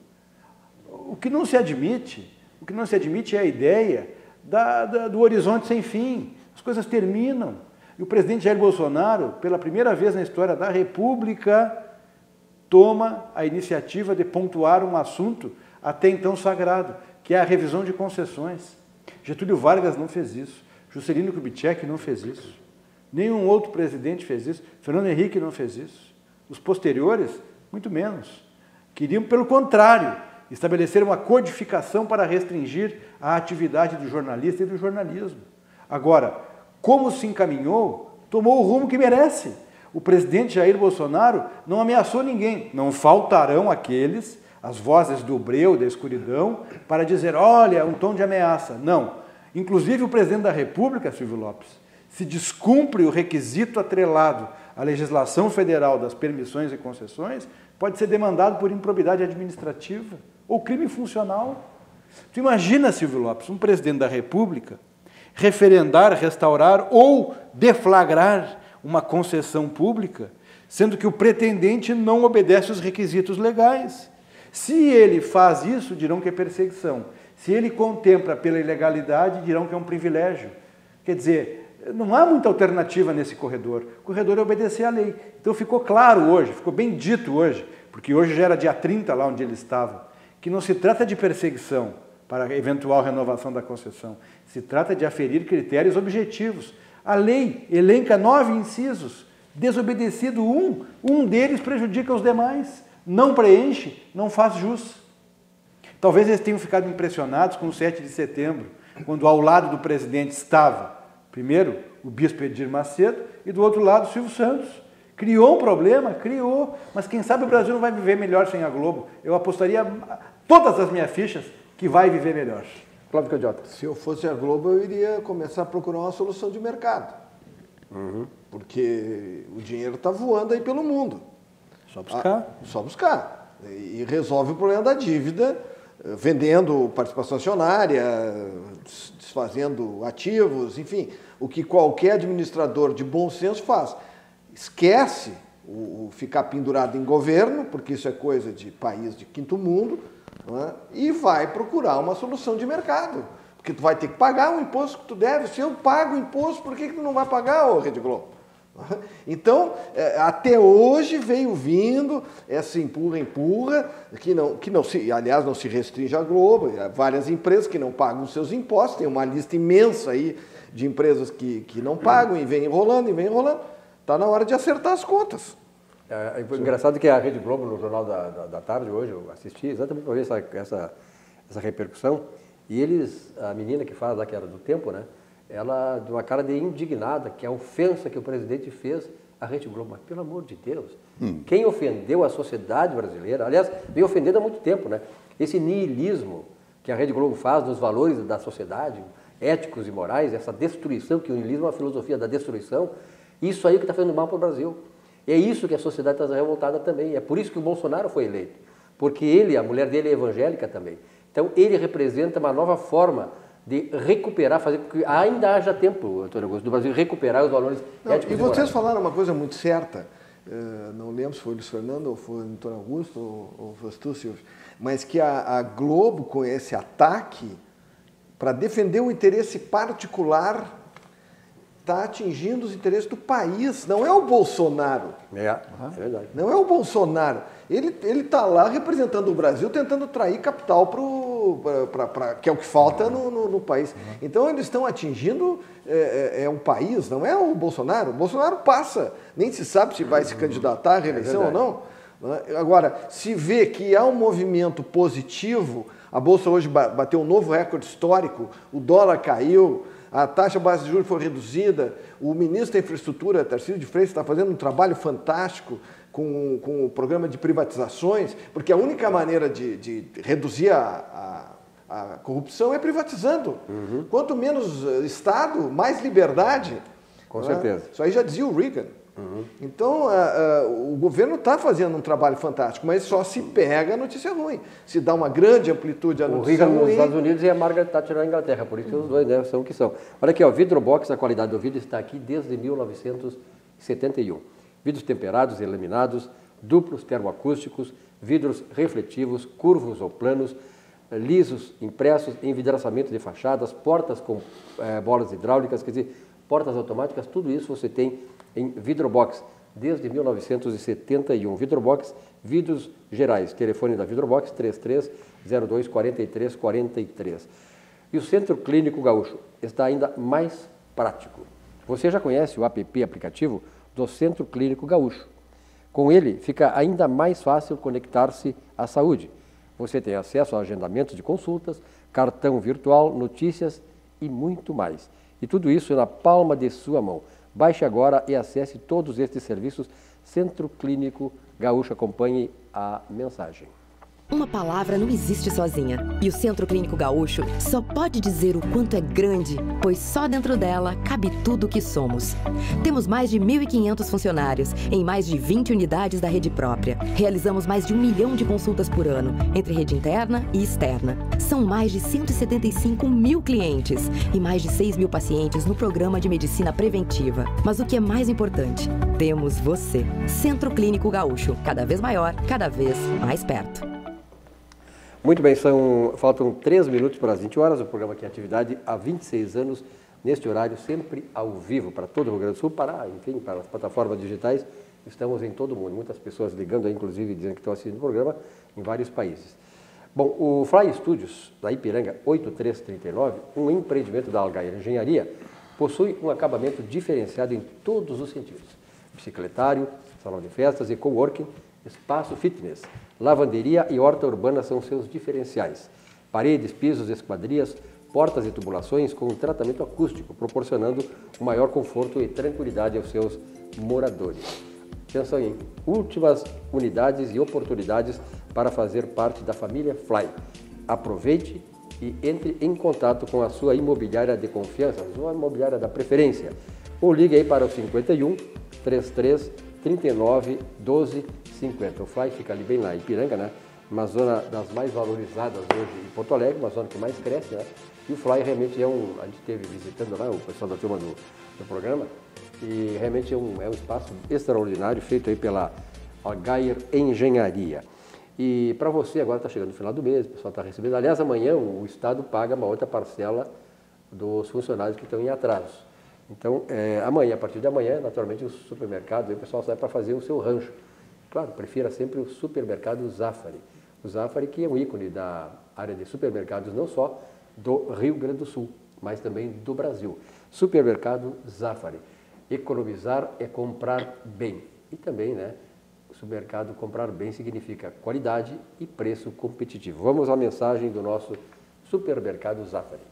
O que não se admite, o que não se admite é a ideia da, da, do horizonte sem fim. As coisas terminam. E o presidente Jair Bolsonaro, pela primeira vez na história da República, toma a iniciativa de pontuar um assunto até então sagrado, que é a revisão de concessões. Getúlio Vargas não fez isso, Juscelino Kubitschek não fez isso, nenhum outro presidente fez isso, Fernando Henrique não fez isso. Os posteriores, muito menos. Queriam, pelo contrário, estabelecer uma codificação para restringir a atividade do jornalista e do jornalismo. Agora, como se encaminhou, tomou o rumo que merece. O presidente Jair Bolsonaro não ameaçou ninguém. Não faltarão aqueles, as vozes do breu, da escuridão, para dizer: olha, um tom de ameaça. Não. Inclusive o presidente da República, Silvio Lopes, se descumpre o requisito atrelado à legislação federal das permissões e concessões, pode ser demandado por improbidade administrativa ou crime funcional. Tu imagina, Silvio Lopes, um presidente da República referendar, restaurar ou deflagrar uma concessão pública, sendo que o pretendente não obedece os requisitos legais. Se ele faz isso, dirão que é perseguição. Se ele contempla pela ilegalidade, dirão que é um privilégio. Quer dizer, não há muita alternativa nesse corredor. O corredor é obedecer à lei. Então ficou claro hoje, ficou bem dito hoje, porque hoje já era dia 30 lá onde ele estava, que não se trata de perseguição para eventual renovação da concessão, se trata de aferir critérios objetivos. A lei elenca nove incisos, desobedecido um, um deles prejudica os demais, não preenche, não faz jus. Talvez eles tenham ficado impressionados com o 7 de setembro, quando ao lado do presidente estava, primeiro, o bispo Edir Macedo e do outro lado, Silvio Santos. Criou um problema? Criou. Mas quem sabe o Brasil não vai viver melhor sem a Globo. Eu apostaria todas as minhas fichas que vai viver melhor. Cláudio Cadiota. Se eu fosse a Globo, eu iria começar a procurar uma solução de mercado. Uhum. Porque o dinheiro está voando aí pelo mundo. Só buscar. Ah, só buscar. E resolve o problema da dívida, eh, vendendo participação acionária, desfazendo ativos, enfim, o que qualquer administrador de bom senso faz esquece o, o, ficar pendurado em governo, porque isso é coisa de país de quinto mundo, é? e vai procurar uma solução de mercado. Porque tu vai ter que pagar o imposto que tu deve. Se eu pago o imposto, por que, que tu não vai pagar, ô Rede Globo? Então, é, até hoje veio vindo essa empurra-empurra, que não, que não se, aliás, não se restringe à Globo, várias empresas que não pagam seus impostos, tem uma lista imensa aí de empresas que, que não pagam e vem enrolando e vem enrolando. Está na hora de acertar as contas. É, é engraçado que a Rede Globo, no Jornal da, da, da Tarde, hoje, eu assisti exatamente para ver essa, essa, essa repercussão, e eles, a menina que faz lá, que era do tempo, né, ela, de uma cara de indignada, que a ofensa que o presidente fez à Rede Globo. Mas, pelo amor de Deus, hum. quem ofendeu a sociedade brasileira, aliás, vem ofendendo há muito tempo, né? Esse niilismo que a Rede Globo faz dos valores da sociedade, éticos e morais, essa destruição, que o niilismo é uma filosofia da destruição, isso aí que está fazendo mal para o Brasil. É isso que a sociedade está revoltada também. É por isso que o Bolsonaro foi eleito. Porque ele, a mulher dele é evangélica também. Então ele representa uma nova forma de recuperar, fazer com que ainda haja tempo, Antônio Augusto, do Brasil recuperar os valores não, éticos e vocês falaram uma coisa muito certa, uh, não lembro se foi o Luiz Fernando ou foi o Antônio Augusto ou, ou fosse tu, Silvio, mas que a, a Globo, com esse ataque, para defender o interesse particular está atingindo os interesses do país, não é o Bolsonaro. É, é verdade. Não é o Bolsonaro. Ele está lá representando o Brasil, tentando trair capital para que é o que falta no, no, no país. Então eles estão atingindo é, é, é, um país, não é o Bolsonaro. O Bolsonaro passa, nem se sabe se vai se candidatar à reeleição ou não. né? Agora, se vê que há um movimento positivo, a Bolsa hoje ba- bateu um novo recorde histórico, o dólar caiu, a taxa base de juros foi reduzida, o ministro da Infraestrutura, Tarcísio de Freitas, está fazendo um trabalho fantástico com, com o programa de privatizações, porque a única maneira de, de reduzir a, a, a corrupção é privatizando. Quanto menos eh, Estado, mais liberdade. Com né? certeza. Isso aí já dizia o Reagan. Então, o governo está fazendo um trabalho fantástico, mas só se pega a notícia ruim. Se dá uma grande amplitude à O notícia nos ruim. Estados Unidos e a Margaret Thatcher na Inglaterra, por isso que os dois né, são o que são. Olha aqui, ó, Vidrobox, a qualidade do vidro está aqui desde 1971. Vidros temperados e laminados, duplos termoacústicos, vidros refletivos, curvos ou planos, lisos, impressos, envidraçamento de fachadas, portas com eh, bolas hidráulicas, quer dizer, portas automáticas, tudo isso você tem em Vidrobox desde 1971. Vidrobox, vidros gerais. Telefone da Vidrobox 3302 43 43. E o Centro Clínico Gaúcho está ainda mais prático. Você já conhece o app aplicativo do Centro Clínico Gaúcho. Com ele, fica ainda mais fácil conectar-se à saúde. Você tem acesso a agendamentos de consultas, cartão virtual, notícias e muito mais. E tudo isso na palma de sua mão. Baixe agora e acesse todos estes serviços. Centro Clínico Gaúcho, acompanhe a mensagem. Uma palavra não existe sozinha. E o Centro Clínico Gaúcho só pode dizer o quanto é grande, pois só dentro dela cabe tudo o que somos. Temos mais de 1.500 funcionários em mais de 20 unidades da rede própria. Realizamos mais de um milhão de consultas por ano, entre rede interna e externa. São mais de 175 mil clientes e mais de 6 mil pacientes no programa de medicina preventiva. Mas o que é mais importante? Temos você. Centro Clínico Gaúcho, cada vez maior, cada vez mais perto. Muito bem, são, faltam três minutos para as 20 horas. O programa aqui atividade há 26 anos, neste horário, sempre ao vivo, para todo o Rio Grande do Sul, para, enfim, para as plataformas digitais. Estamos em todo o mundo. Muitas pessoas ligando aí, inclusive, dizendo que estão assistindo o programa em vários países. Bom, o Fly Studios, da Ipiranga 8339, um empreendimento da Algair Engenharia, possui um acabamento diferenciado em todos os sentidos. Bicicletário, salão de festas e coworking, espaço fitness, lavanderia e horta urbana são seus diferenciais. Paredes, pisos, esquadrias, portas e tubulações com tratamento acústico, proporcionando um maior conforto e tranquilidade aos seus moradores. Atenção aí, últimas unidades e oportunidades para fazer parte da família Fly. Aproveite e entre em contato com a sua imobiliária de confiança, sua imobiliária da preferência. Ou ligue aí para o 51 33 39 12 50. O Fly fica ali bem lá Ipiranga, né? Uma zona das mais valorizadas hoje em Porto Alegre, uma zona que mais cresce, né? E o Fly realmente é um. A gente esteve visitando lá o pessoal da turma do, do programa, e realmente é um, é um espaço extraordinário feito aí pela Algair Engenharia. E para você, agora está chegando o final do mês, o pessoal está recebendo. Aliás, amanhã o Estado paga uma outra parcela dos funcionários que estão em atraso. Então, é, amanhã, a partir de amanhã, naturalmente, os supermercados, aí o pessoal sai para fazer o seu rancho. Claro, prefira sempre o supermercado Zafari. O Zafari que é um ícone da área de supermercados, não só do Rio Grande do Sul, mas também do Brasil. Supermercado Zafari. Economizar é comprar bem. E também, né, o supermercado comprar bem significa qualidade e preço competitivo. Vamos à mensagem do nosso supermercado Zafari.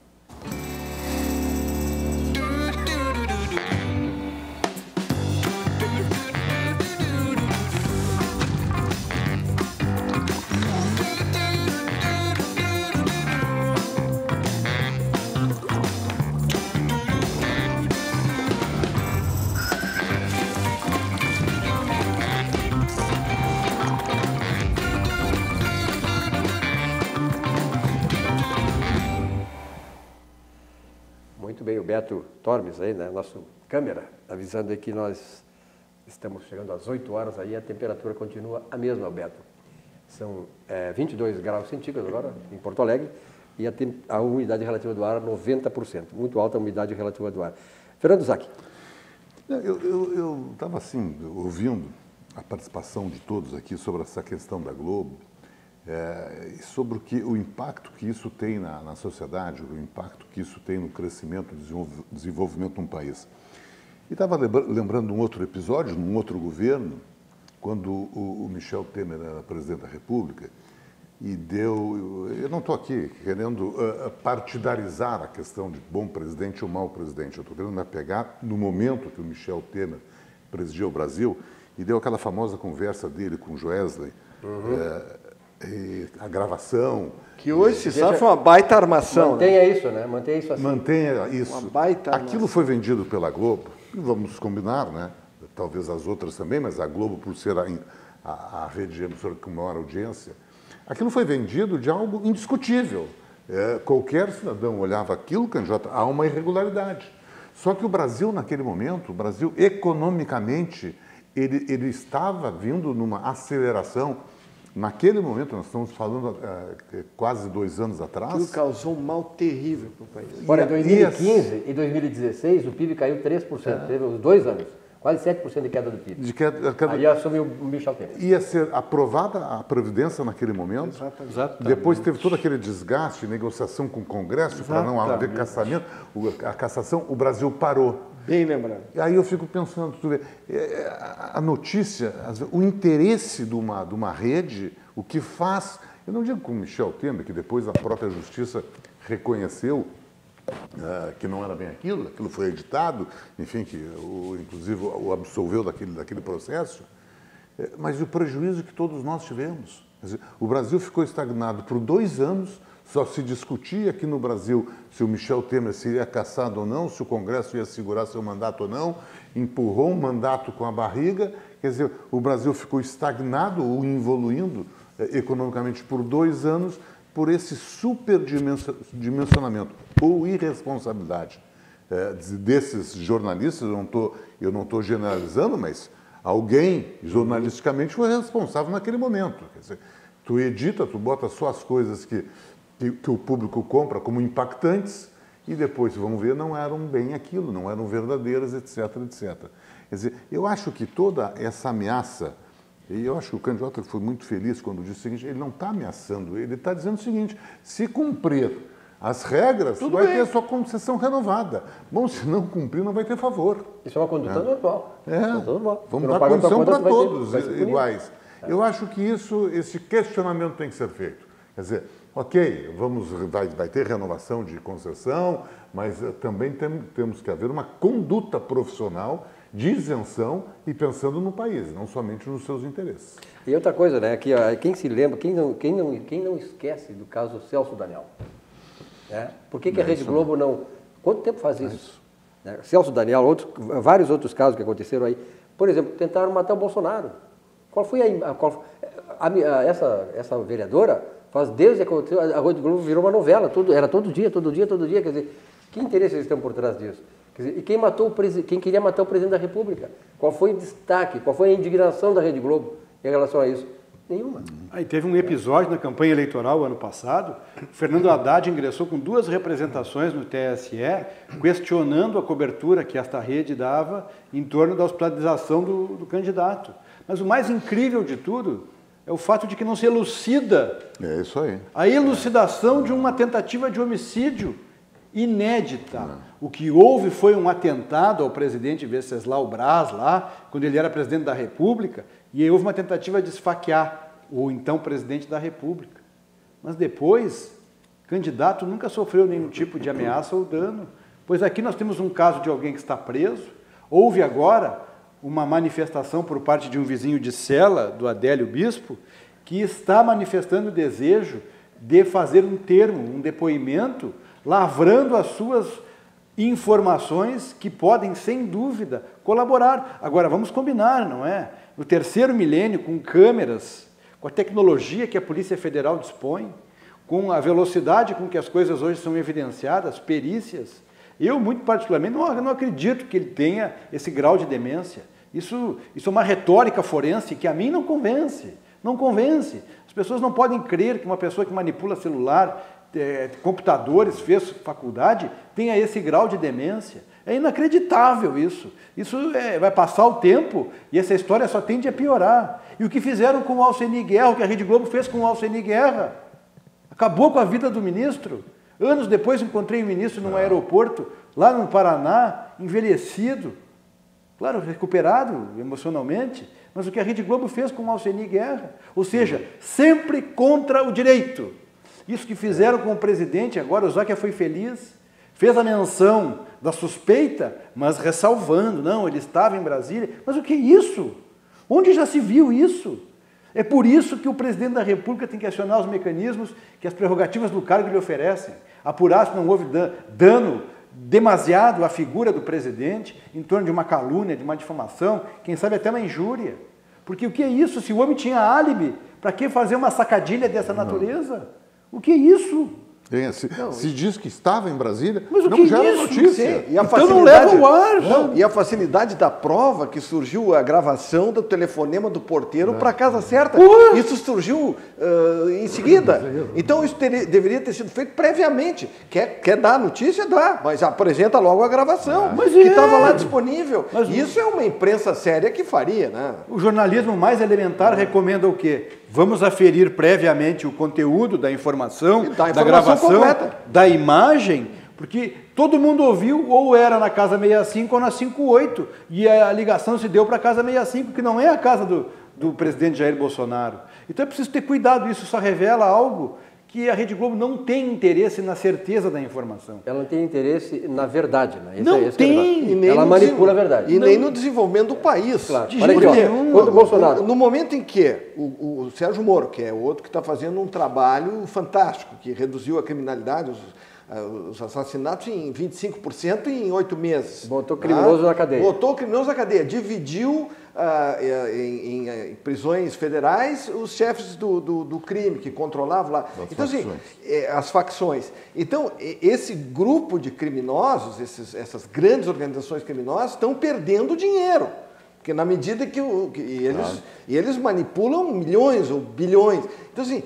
Tormes aí, né, nosso câmera, avisando aí que nós estamos chegando às 8 horas aí, a temperatura continua a mesma, Beto. São é, 22 graus centígrados agora em Porto Alegre e a, a umidade relativa do ar 90%, muito alta a umidade relativa do ar. Fernando Zac, Eu estava assim, ouvindo a participação de todos aqui sobre essa questão da Globo é, sobre o, que, o impacto que isso tem na, na sociedade, o impacto que isso tem no crescimento e desenvolvimento de um país. E estava lembrando um outro episódio, num outro governo, quando o, o Michel Temer era presidente da República e deu. Eu não estou aqui querendo uh, partidarizar a questão de bom presidente ou mau presidente. Eu estou querendo me pegar no momento que o Michel Temer presidia o Brasil e deu aquela famosa conversa dele com o Joesley. Uhum. É, a gravação. Que hoje se sabe foi uma baita armação. Né? Mantenha né? isso, né? Mantenha isso assim. Mantenha isso. Uma baita armação. Aquilo foi vendido pela Globo, e vamos combinar, né? Talvez as outras também, mas a Globo, por ser a, a, a rede de emissora com maior audiência, Aquilo foi vendido de algo indiscutível. É, qualquer cidadão olhava aquilo, candidato, há uma irregularidade. Só que o Brasil, naquele momento, o Brasil, economicamente, ele, ele estava vindo numa aceleração. Naquele momento, nós estamos falando é, quase dois anos atrás. Aquilo causou um mal terrível para o país. Olha, em 2015 e 2016, o PIB caiu 3%, é. teve os dois anos. Quase 7% de queda do PIB. De queda, queda... Aí assumiu o Michel Temer. Ia ser aprovada a Previdência naquele momento. Exatamente. Depois teve todo aquele desgaste, negociação com o Congresso para não haver cassamento. A cassação, o Brasil parou. Bem lembrado. Aí eu fico pensando, tu vê, é, é, a notícia, o interesse de uma, de uma rede, o que faz, eu não digo com Michel Temer, que depois a própria justiça reconheceu uh, que não era bem aquilo, aquilo foi editado, enfim, que o, inclusive o absolveu daquele, daquele processo, mas o prejuízo que todos nós tivemos. Dizer, o Brasil ficou estagnado por dois anos, só se discutia aqui no Brasil se o Michel Temer seria caçado ou não, se o Congresso ia segurar seu mandato ou não, empurrou um mandato com a barriga, quer dizer, o Brasil ficou estagnado ou evoluindo eh, economicamente por dois anos por esse superdimensionamento ou irresponsabilidade é, desses jornalistas, eu não estou generalizando, mas alguém jornalisticamente foi responsável naquele momento. Quer dizer, tu edita, tu bota só as coisas que, que, que o público compra como impactantes e depois, vamos ver, não eram bem aquilo, não eram verdadeiras, etc, etc. Quer dizer, eu acho que toda essa ameaça, e eu acho que o candidato foi muito feliz quando disse o seguinte, ele não está ameaçando, ele está dizendo o seguinte, se cumprir as regras, Tudo vai bem. ter sua concessão renovada. Bom, se não cumprir, não vai ter favor. Isso é uma conduta é. normal. É. normal. Vamos dar condição para todos ter, iguais. É. Eu acho que isso, esse questionamento tem que ser feito. Quer dizer, ok, vamos, vai, vai ter renovação de concessão, mas uh, também tem, temos que haver uma conduta profissional de isenção e pensando no país, não somente nos seus interesses. E outra coisa, né, que quem se lembra, quem não, quem não, quem não esquece do caso Celso Daniel? Né? Por que, que a Rede Globo não. Quanto tempo faz isso? Né? Celso Daniel, outros, vários outros casos que aconteceram aí. Por exemplo, tentaram matar o Bolsonaro. Qual foi a. Qual, a, a, essa, essa vereadora faz desde que aconteceu, a Rede Globo virou uma novela, era todo dia, todo dia, todo dia. Quer dizer, que interesse eles têm por trás disso? Quer dizer, e quem, matou o quem queria matar o presidente da República? Qual foi o destaque? Qual foi a indignação da Rede Globo em relação a isso? Nenhuma. Aí teve um episódio na campanha eleitoral ano passado, Fernando Haddad ingressou com duas representações no TSE, questionando a cobertura que esta rede dava em torno da hospitalização do, do candidato. Mas o mais incrível de tudo é o fato de que não se elucida é isso aí. a elucidação de uma tentativa de homicídio inédita. Não. O que houve foi um atentado ao presidente Venceslau Braz lá, quando ele era presidente da República, e houve uma tentativa de esfaquear o então presidente da República. Mas depois, candidato nunca sofreu nenhum tipo de ameaça ou dano, pois aqui nós temos um caso de alguém que está preso. Houve agora uma manifestação por parte de um vizinho de cela, do Adélio Bispo, que está manifestando o desejo de fazer um termo, um depoimento, lavrando as suas informações que podem, sem dúvida, colaborar. Agora, vamos combinar, não é? no terceiro milênio, com câmeras, com a tecnologia que a Polícia Federal dispõe, com a velocidade com que as coisas hoje são evidenciadas, perícias. Eu, muito particularmente, não, não acredito que ele tenha esse grau de demência. Isso, isso é uma retórica forense que a mim não convence. Não convence. As pessoas não podem crer que uma pessoa que manipula celular, é, computadores, fez faculdade, tenha esse grau de demência. É inacreditável isso. Isso é, vai passar o tempo e essa história só tende a piorar. E o que fizeram com o Alceni Guerra, o que a Rede Globo fez com o Alceni Guerra, acabou com a vida do ministro. Anos depois encontrei o ministro num aeroporto, lá no Paraná, envelhecido, claro, recuperado emocionalmente, mas o que a Rede Globo fez com o Alceni Guerra, ou seja, sempre contra o direito. Isso que fizeram com o presidente, agora o Zóquia foi feliz, fez a menção da suspeita, mas ressalvando, não, ele estava em Brasília. Mas o que é isso? Onde já se viu isso? É por isso que o presidente da República tem que acionar os mecanismos que as prerrogativas do cargo lhe oferecem. Apurar se não houve dano demasiado à figura do presidente em torno de uma calúnia, de uma difamação, quem sabe até uma injúria. Porque o que é isso? Se o homem tinha álibi, para que fazer uma sacadilha dessa natureza? O que é isso? É, se, se, diz que estava em Brasília, não gera isso? notícia. E a Então não facilidade- leva o ar. Não, e a facilidade da prova que surgiu a gravação do telefonema do porteiro para a casa certa. Porra! Isso surgiu ah, em seguida. Então isso teria- deveria ter sido feito previamente. Quer, quer dar a notícia? Dá. Mas apresenta logo a gravação Mas que é. estava lá disponível. Mas- isso é uma imprensa séria que faria, né? O jornalismo mais elementar recomenda o quê? Vamos aferir previamente o conteúdo da informação, da da informação gravação, completa. da imagem, porque todo mundo ouviu ou era na casa 65 ou na 58, e a ligação se deu para a casa 65, que não é a casa do, do presidente Jair Bolsonaro. Então é preciso ter cuidado, isso só revela algo que a Rede Globo não tem interesse na certeza da informação. Ela não tem interesse na verdade, né? Esse Não é- é tem. nem Ela manipula a verdade. E nem no desenvolvimento do país. Claro. De Olha aqui, ó. nenhum. Quando o Bolsonaro. No momento em que o, o Sérgio Moro, que é outro que está fazendo um trabalho fantástico, que reduziu a criminalidade, os, os assassinatos em 25% em oito meses. Botou criminoso na cadeia. Botou criminoso na cadeia. Dividiu ah, em, em, eh, prisões federais os chefes do, do, do crime que controlavam lá. Das então, assim, facções. é, as facções. Então, esse grupo de criminosos, esses- essas grandes organizações criminosas, estão perdendo dinheiro. Porque na medida que, o, que eles, e eles manipulam milhões ou bilhões. Então, assim,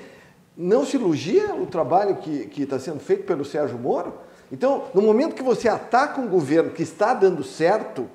não se elogia o trabalho que está sendo feito pelo Sérgio Moro. Então, no momento que você ataca um governo que está dando certo,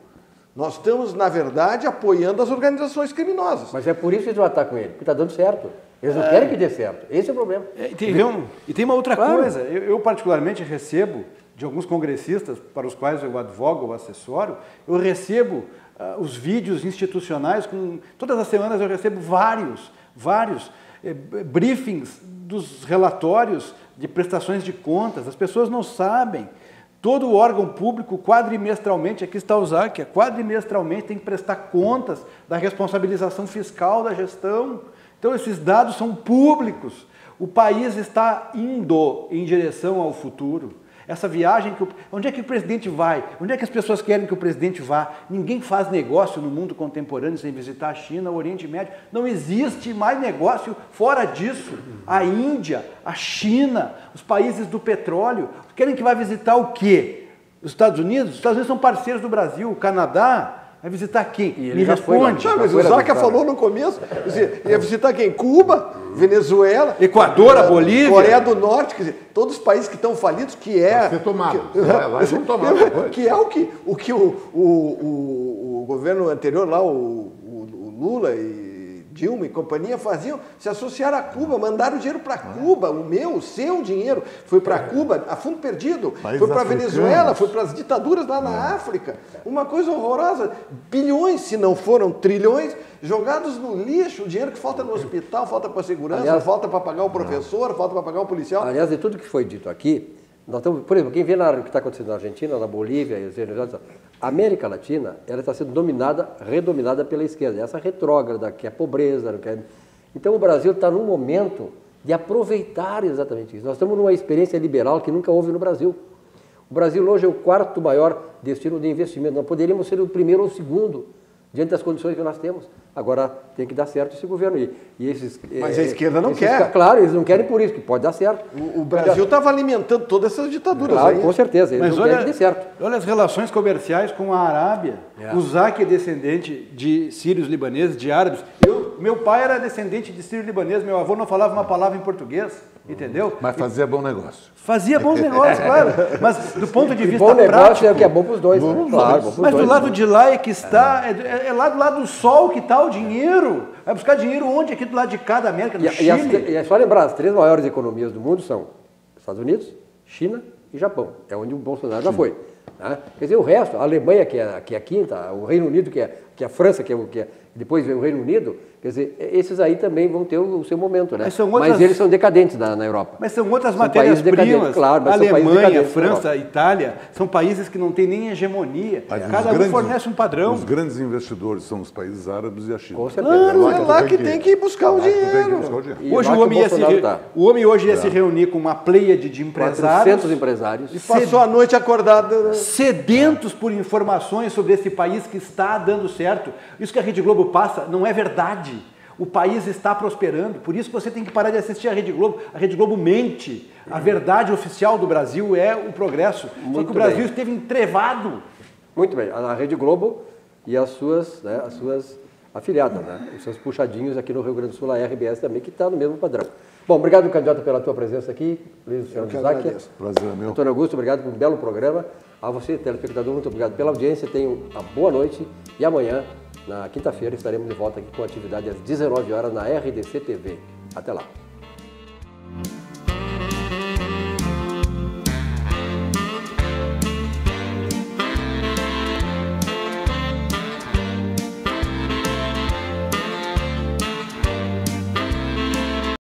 nós estamos, na verdade, apoiando as organizações criminosas. Mas é por isso que eles vão atacar com ele, porque está dando certo. Eles não querem que dê certo. Esse é o problema. É, e, tem, um- e tem uma outra Claro. coisa, eu, eu particularmente recebo de alguns congressistas para os quais eu advogo ou assessoro, eu recebo ah, os vídeos institucionais, com, todas as semanas eu recebo vários, vários eh, briefings dos relatórios de prestações de contas, as pessoas não sabem. Todo órgão público, quadrimestralmente, aqui está o Záquia, quadrimestralmente tem que prestar contas da responsabilização fiscal da gestão. Então, esses dados são públicos. O país está indo em direção ao futuro. Essa viagem, que o, onde é que o presidente vai? Onde é que as pessoas querem que o presidente vá? Ninguém faz negócio no mundo contemporâneo sem visitar a China, o Oriente Médio. Não existe mais negócio fora disso. A Índia, a China, os países do petróleo. Querem que vá visitar o quê? Os Estados Unidos? Os Estados Unidos são parceiros do Brasil. O Canadá vai visitar quem? E ele Me já foi lá. responde. Sabe, mas o Zaca falou no começo, dizer, ia visitar quem? Cuba, Venezuela, Equador, a Bolívia. Coreia do Norte, quer dizer, todos os países que estão falidos, que é. Vai ser tomado. Que, lá vão tomar que é o que o, que o, o, o, o governo anterior lá, o- o Lula e Dilma e companhia faziam, se associaram a Cuba, mandaram dinheiro para Cuba, o meu, o seu dinheiro foi para Cuba, a fundo perdido, Países foi para. Venezuela, foi para as ditaduras lá É. na África. Uma coisa horrorosa. Bilhões, se não foram trilhões, jogados no lixo. O dinheiro que falta no hospital, falta para a segurança, Aliás- falta para pagar o professor, falta para pagar o policial. Aliás, de tudo que foi dito aqui, nós estamos, por exemplo, quem vê na, o que está acontecendo na Argentina, na Bolívia, e a América Latina, ela está sendo dominada, redominada pela esquerda. Essa retrógrada, que é a pobreza, não quer... Então o Brasil está num momento de aproveitar exatamente isso. Nós estamos numa experiência liberal que nunca houve no Brasil. O Brasil hoje é o quarto maior destino de investimento. Nós poderíamos ser o primeiro ou o segundo, diante das condições que nós temos. Agora tem que dar certo esse governo. E, e esses, Mas eh, a esquerda não esses quer. Claro, eles não querem por isso, que pode dar certo. O, o Brasil estava alimentando todas essas ditaduras Claro, aí. com certeza, eles Mas não olha, querem que dê certo. olha as relações comerciais com a Arábia. É. O Zac é descendente de sírios libaneses, de árabes. Eu Meu pai era descendente de sírio-libanês, meu avô não falava uma palavra em português, entendeu? Mas fazia bom negócio. Fazia bons negócios, claro. Mas do ponto de vista bom negócio prático... é o que é bom para os dois, né? Claro, bom pros Mas do lado né? de lá é que está, é, é lá do lado do sol que está o dinheiro. Vai buscar dinheiro onde? Aqui do lado de cá da América, no E, e, as, Chile. e é só lembrar, as três maiores economias do mundo são Estados Unidos, China e Japão. É onde o Bolsonaro já foi. né? Quer dizer, o resto, a Alemanha, que é, que é a quinta, o Reino Unido, que é, que é a França, que é, que é, depois vem o Reino Unido, quer dizer, esses aí também vão ter o, seu momento, né? Mas são outras- eles são decadentes na, na Europa. Mas são outras matérias-primas. claro, mas são países Alemanha, França, Itália, são países que não têm nem hegemonia. Mas Cada um grandes- fornece um padrão. Os grandes investidores são os países árabes e a China. Com certeza. Claro, é lá que tem que ir buscar o lá que tu tem que dinheiro. buscar o dinheiro. Hoje o homem, ia se, re- tá. o homem hoje ia se reunir com uma pleiade de empresários 400 empresários. E passou a noite acordado. né? sedentos por informações sobre esse país que está dando certo. Isso que a Rede Globo passa não é verdade. O país está prosperando, por isso que você tem que parar de assistir a Rede Globo. A Rede Globo mente. A verdade oficial do Brasil é o progresso. Só que Muito o Brasil bem. esteve entrevado. Muito bem, a Rede Globo e as suas, né, as suas afiliadas, né, os seus puxadinhos aqui no Rio Grande do Sul, a RBS também, que está no mesmo padrão. Bom, obrigado, candidato, pela tua presença aqui, Luiz Luciano agradeço. Prazer é meu. Antônio Augusto, obrigado por um belo programa. A você, telespectador, muito obrigado pela audiência. Tenham uma boa noite e amanhã, na quinta-feira estaremos de volta aqui com atividade às 19 horas na RDC TV. Até lá.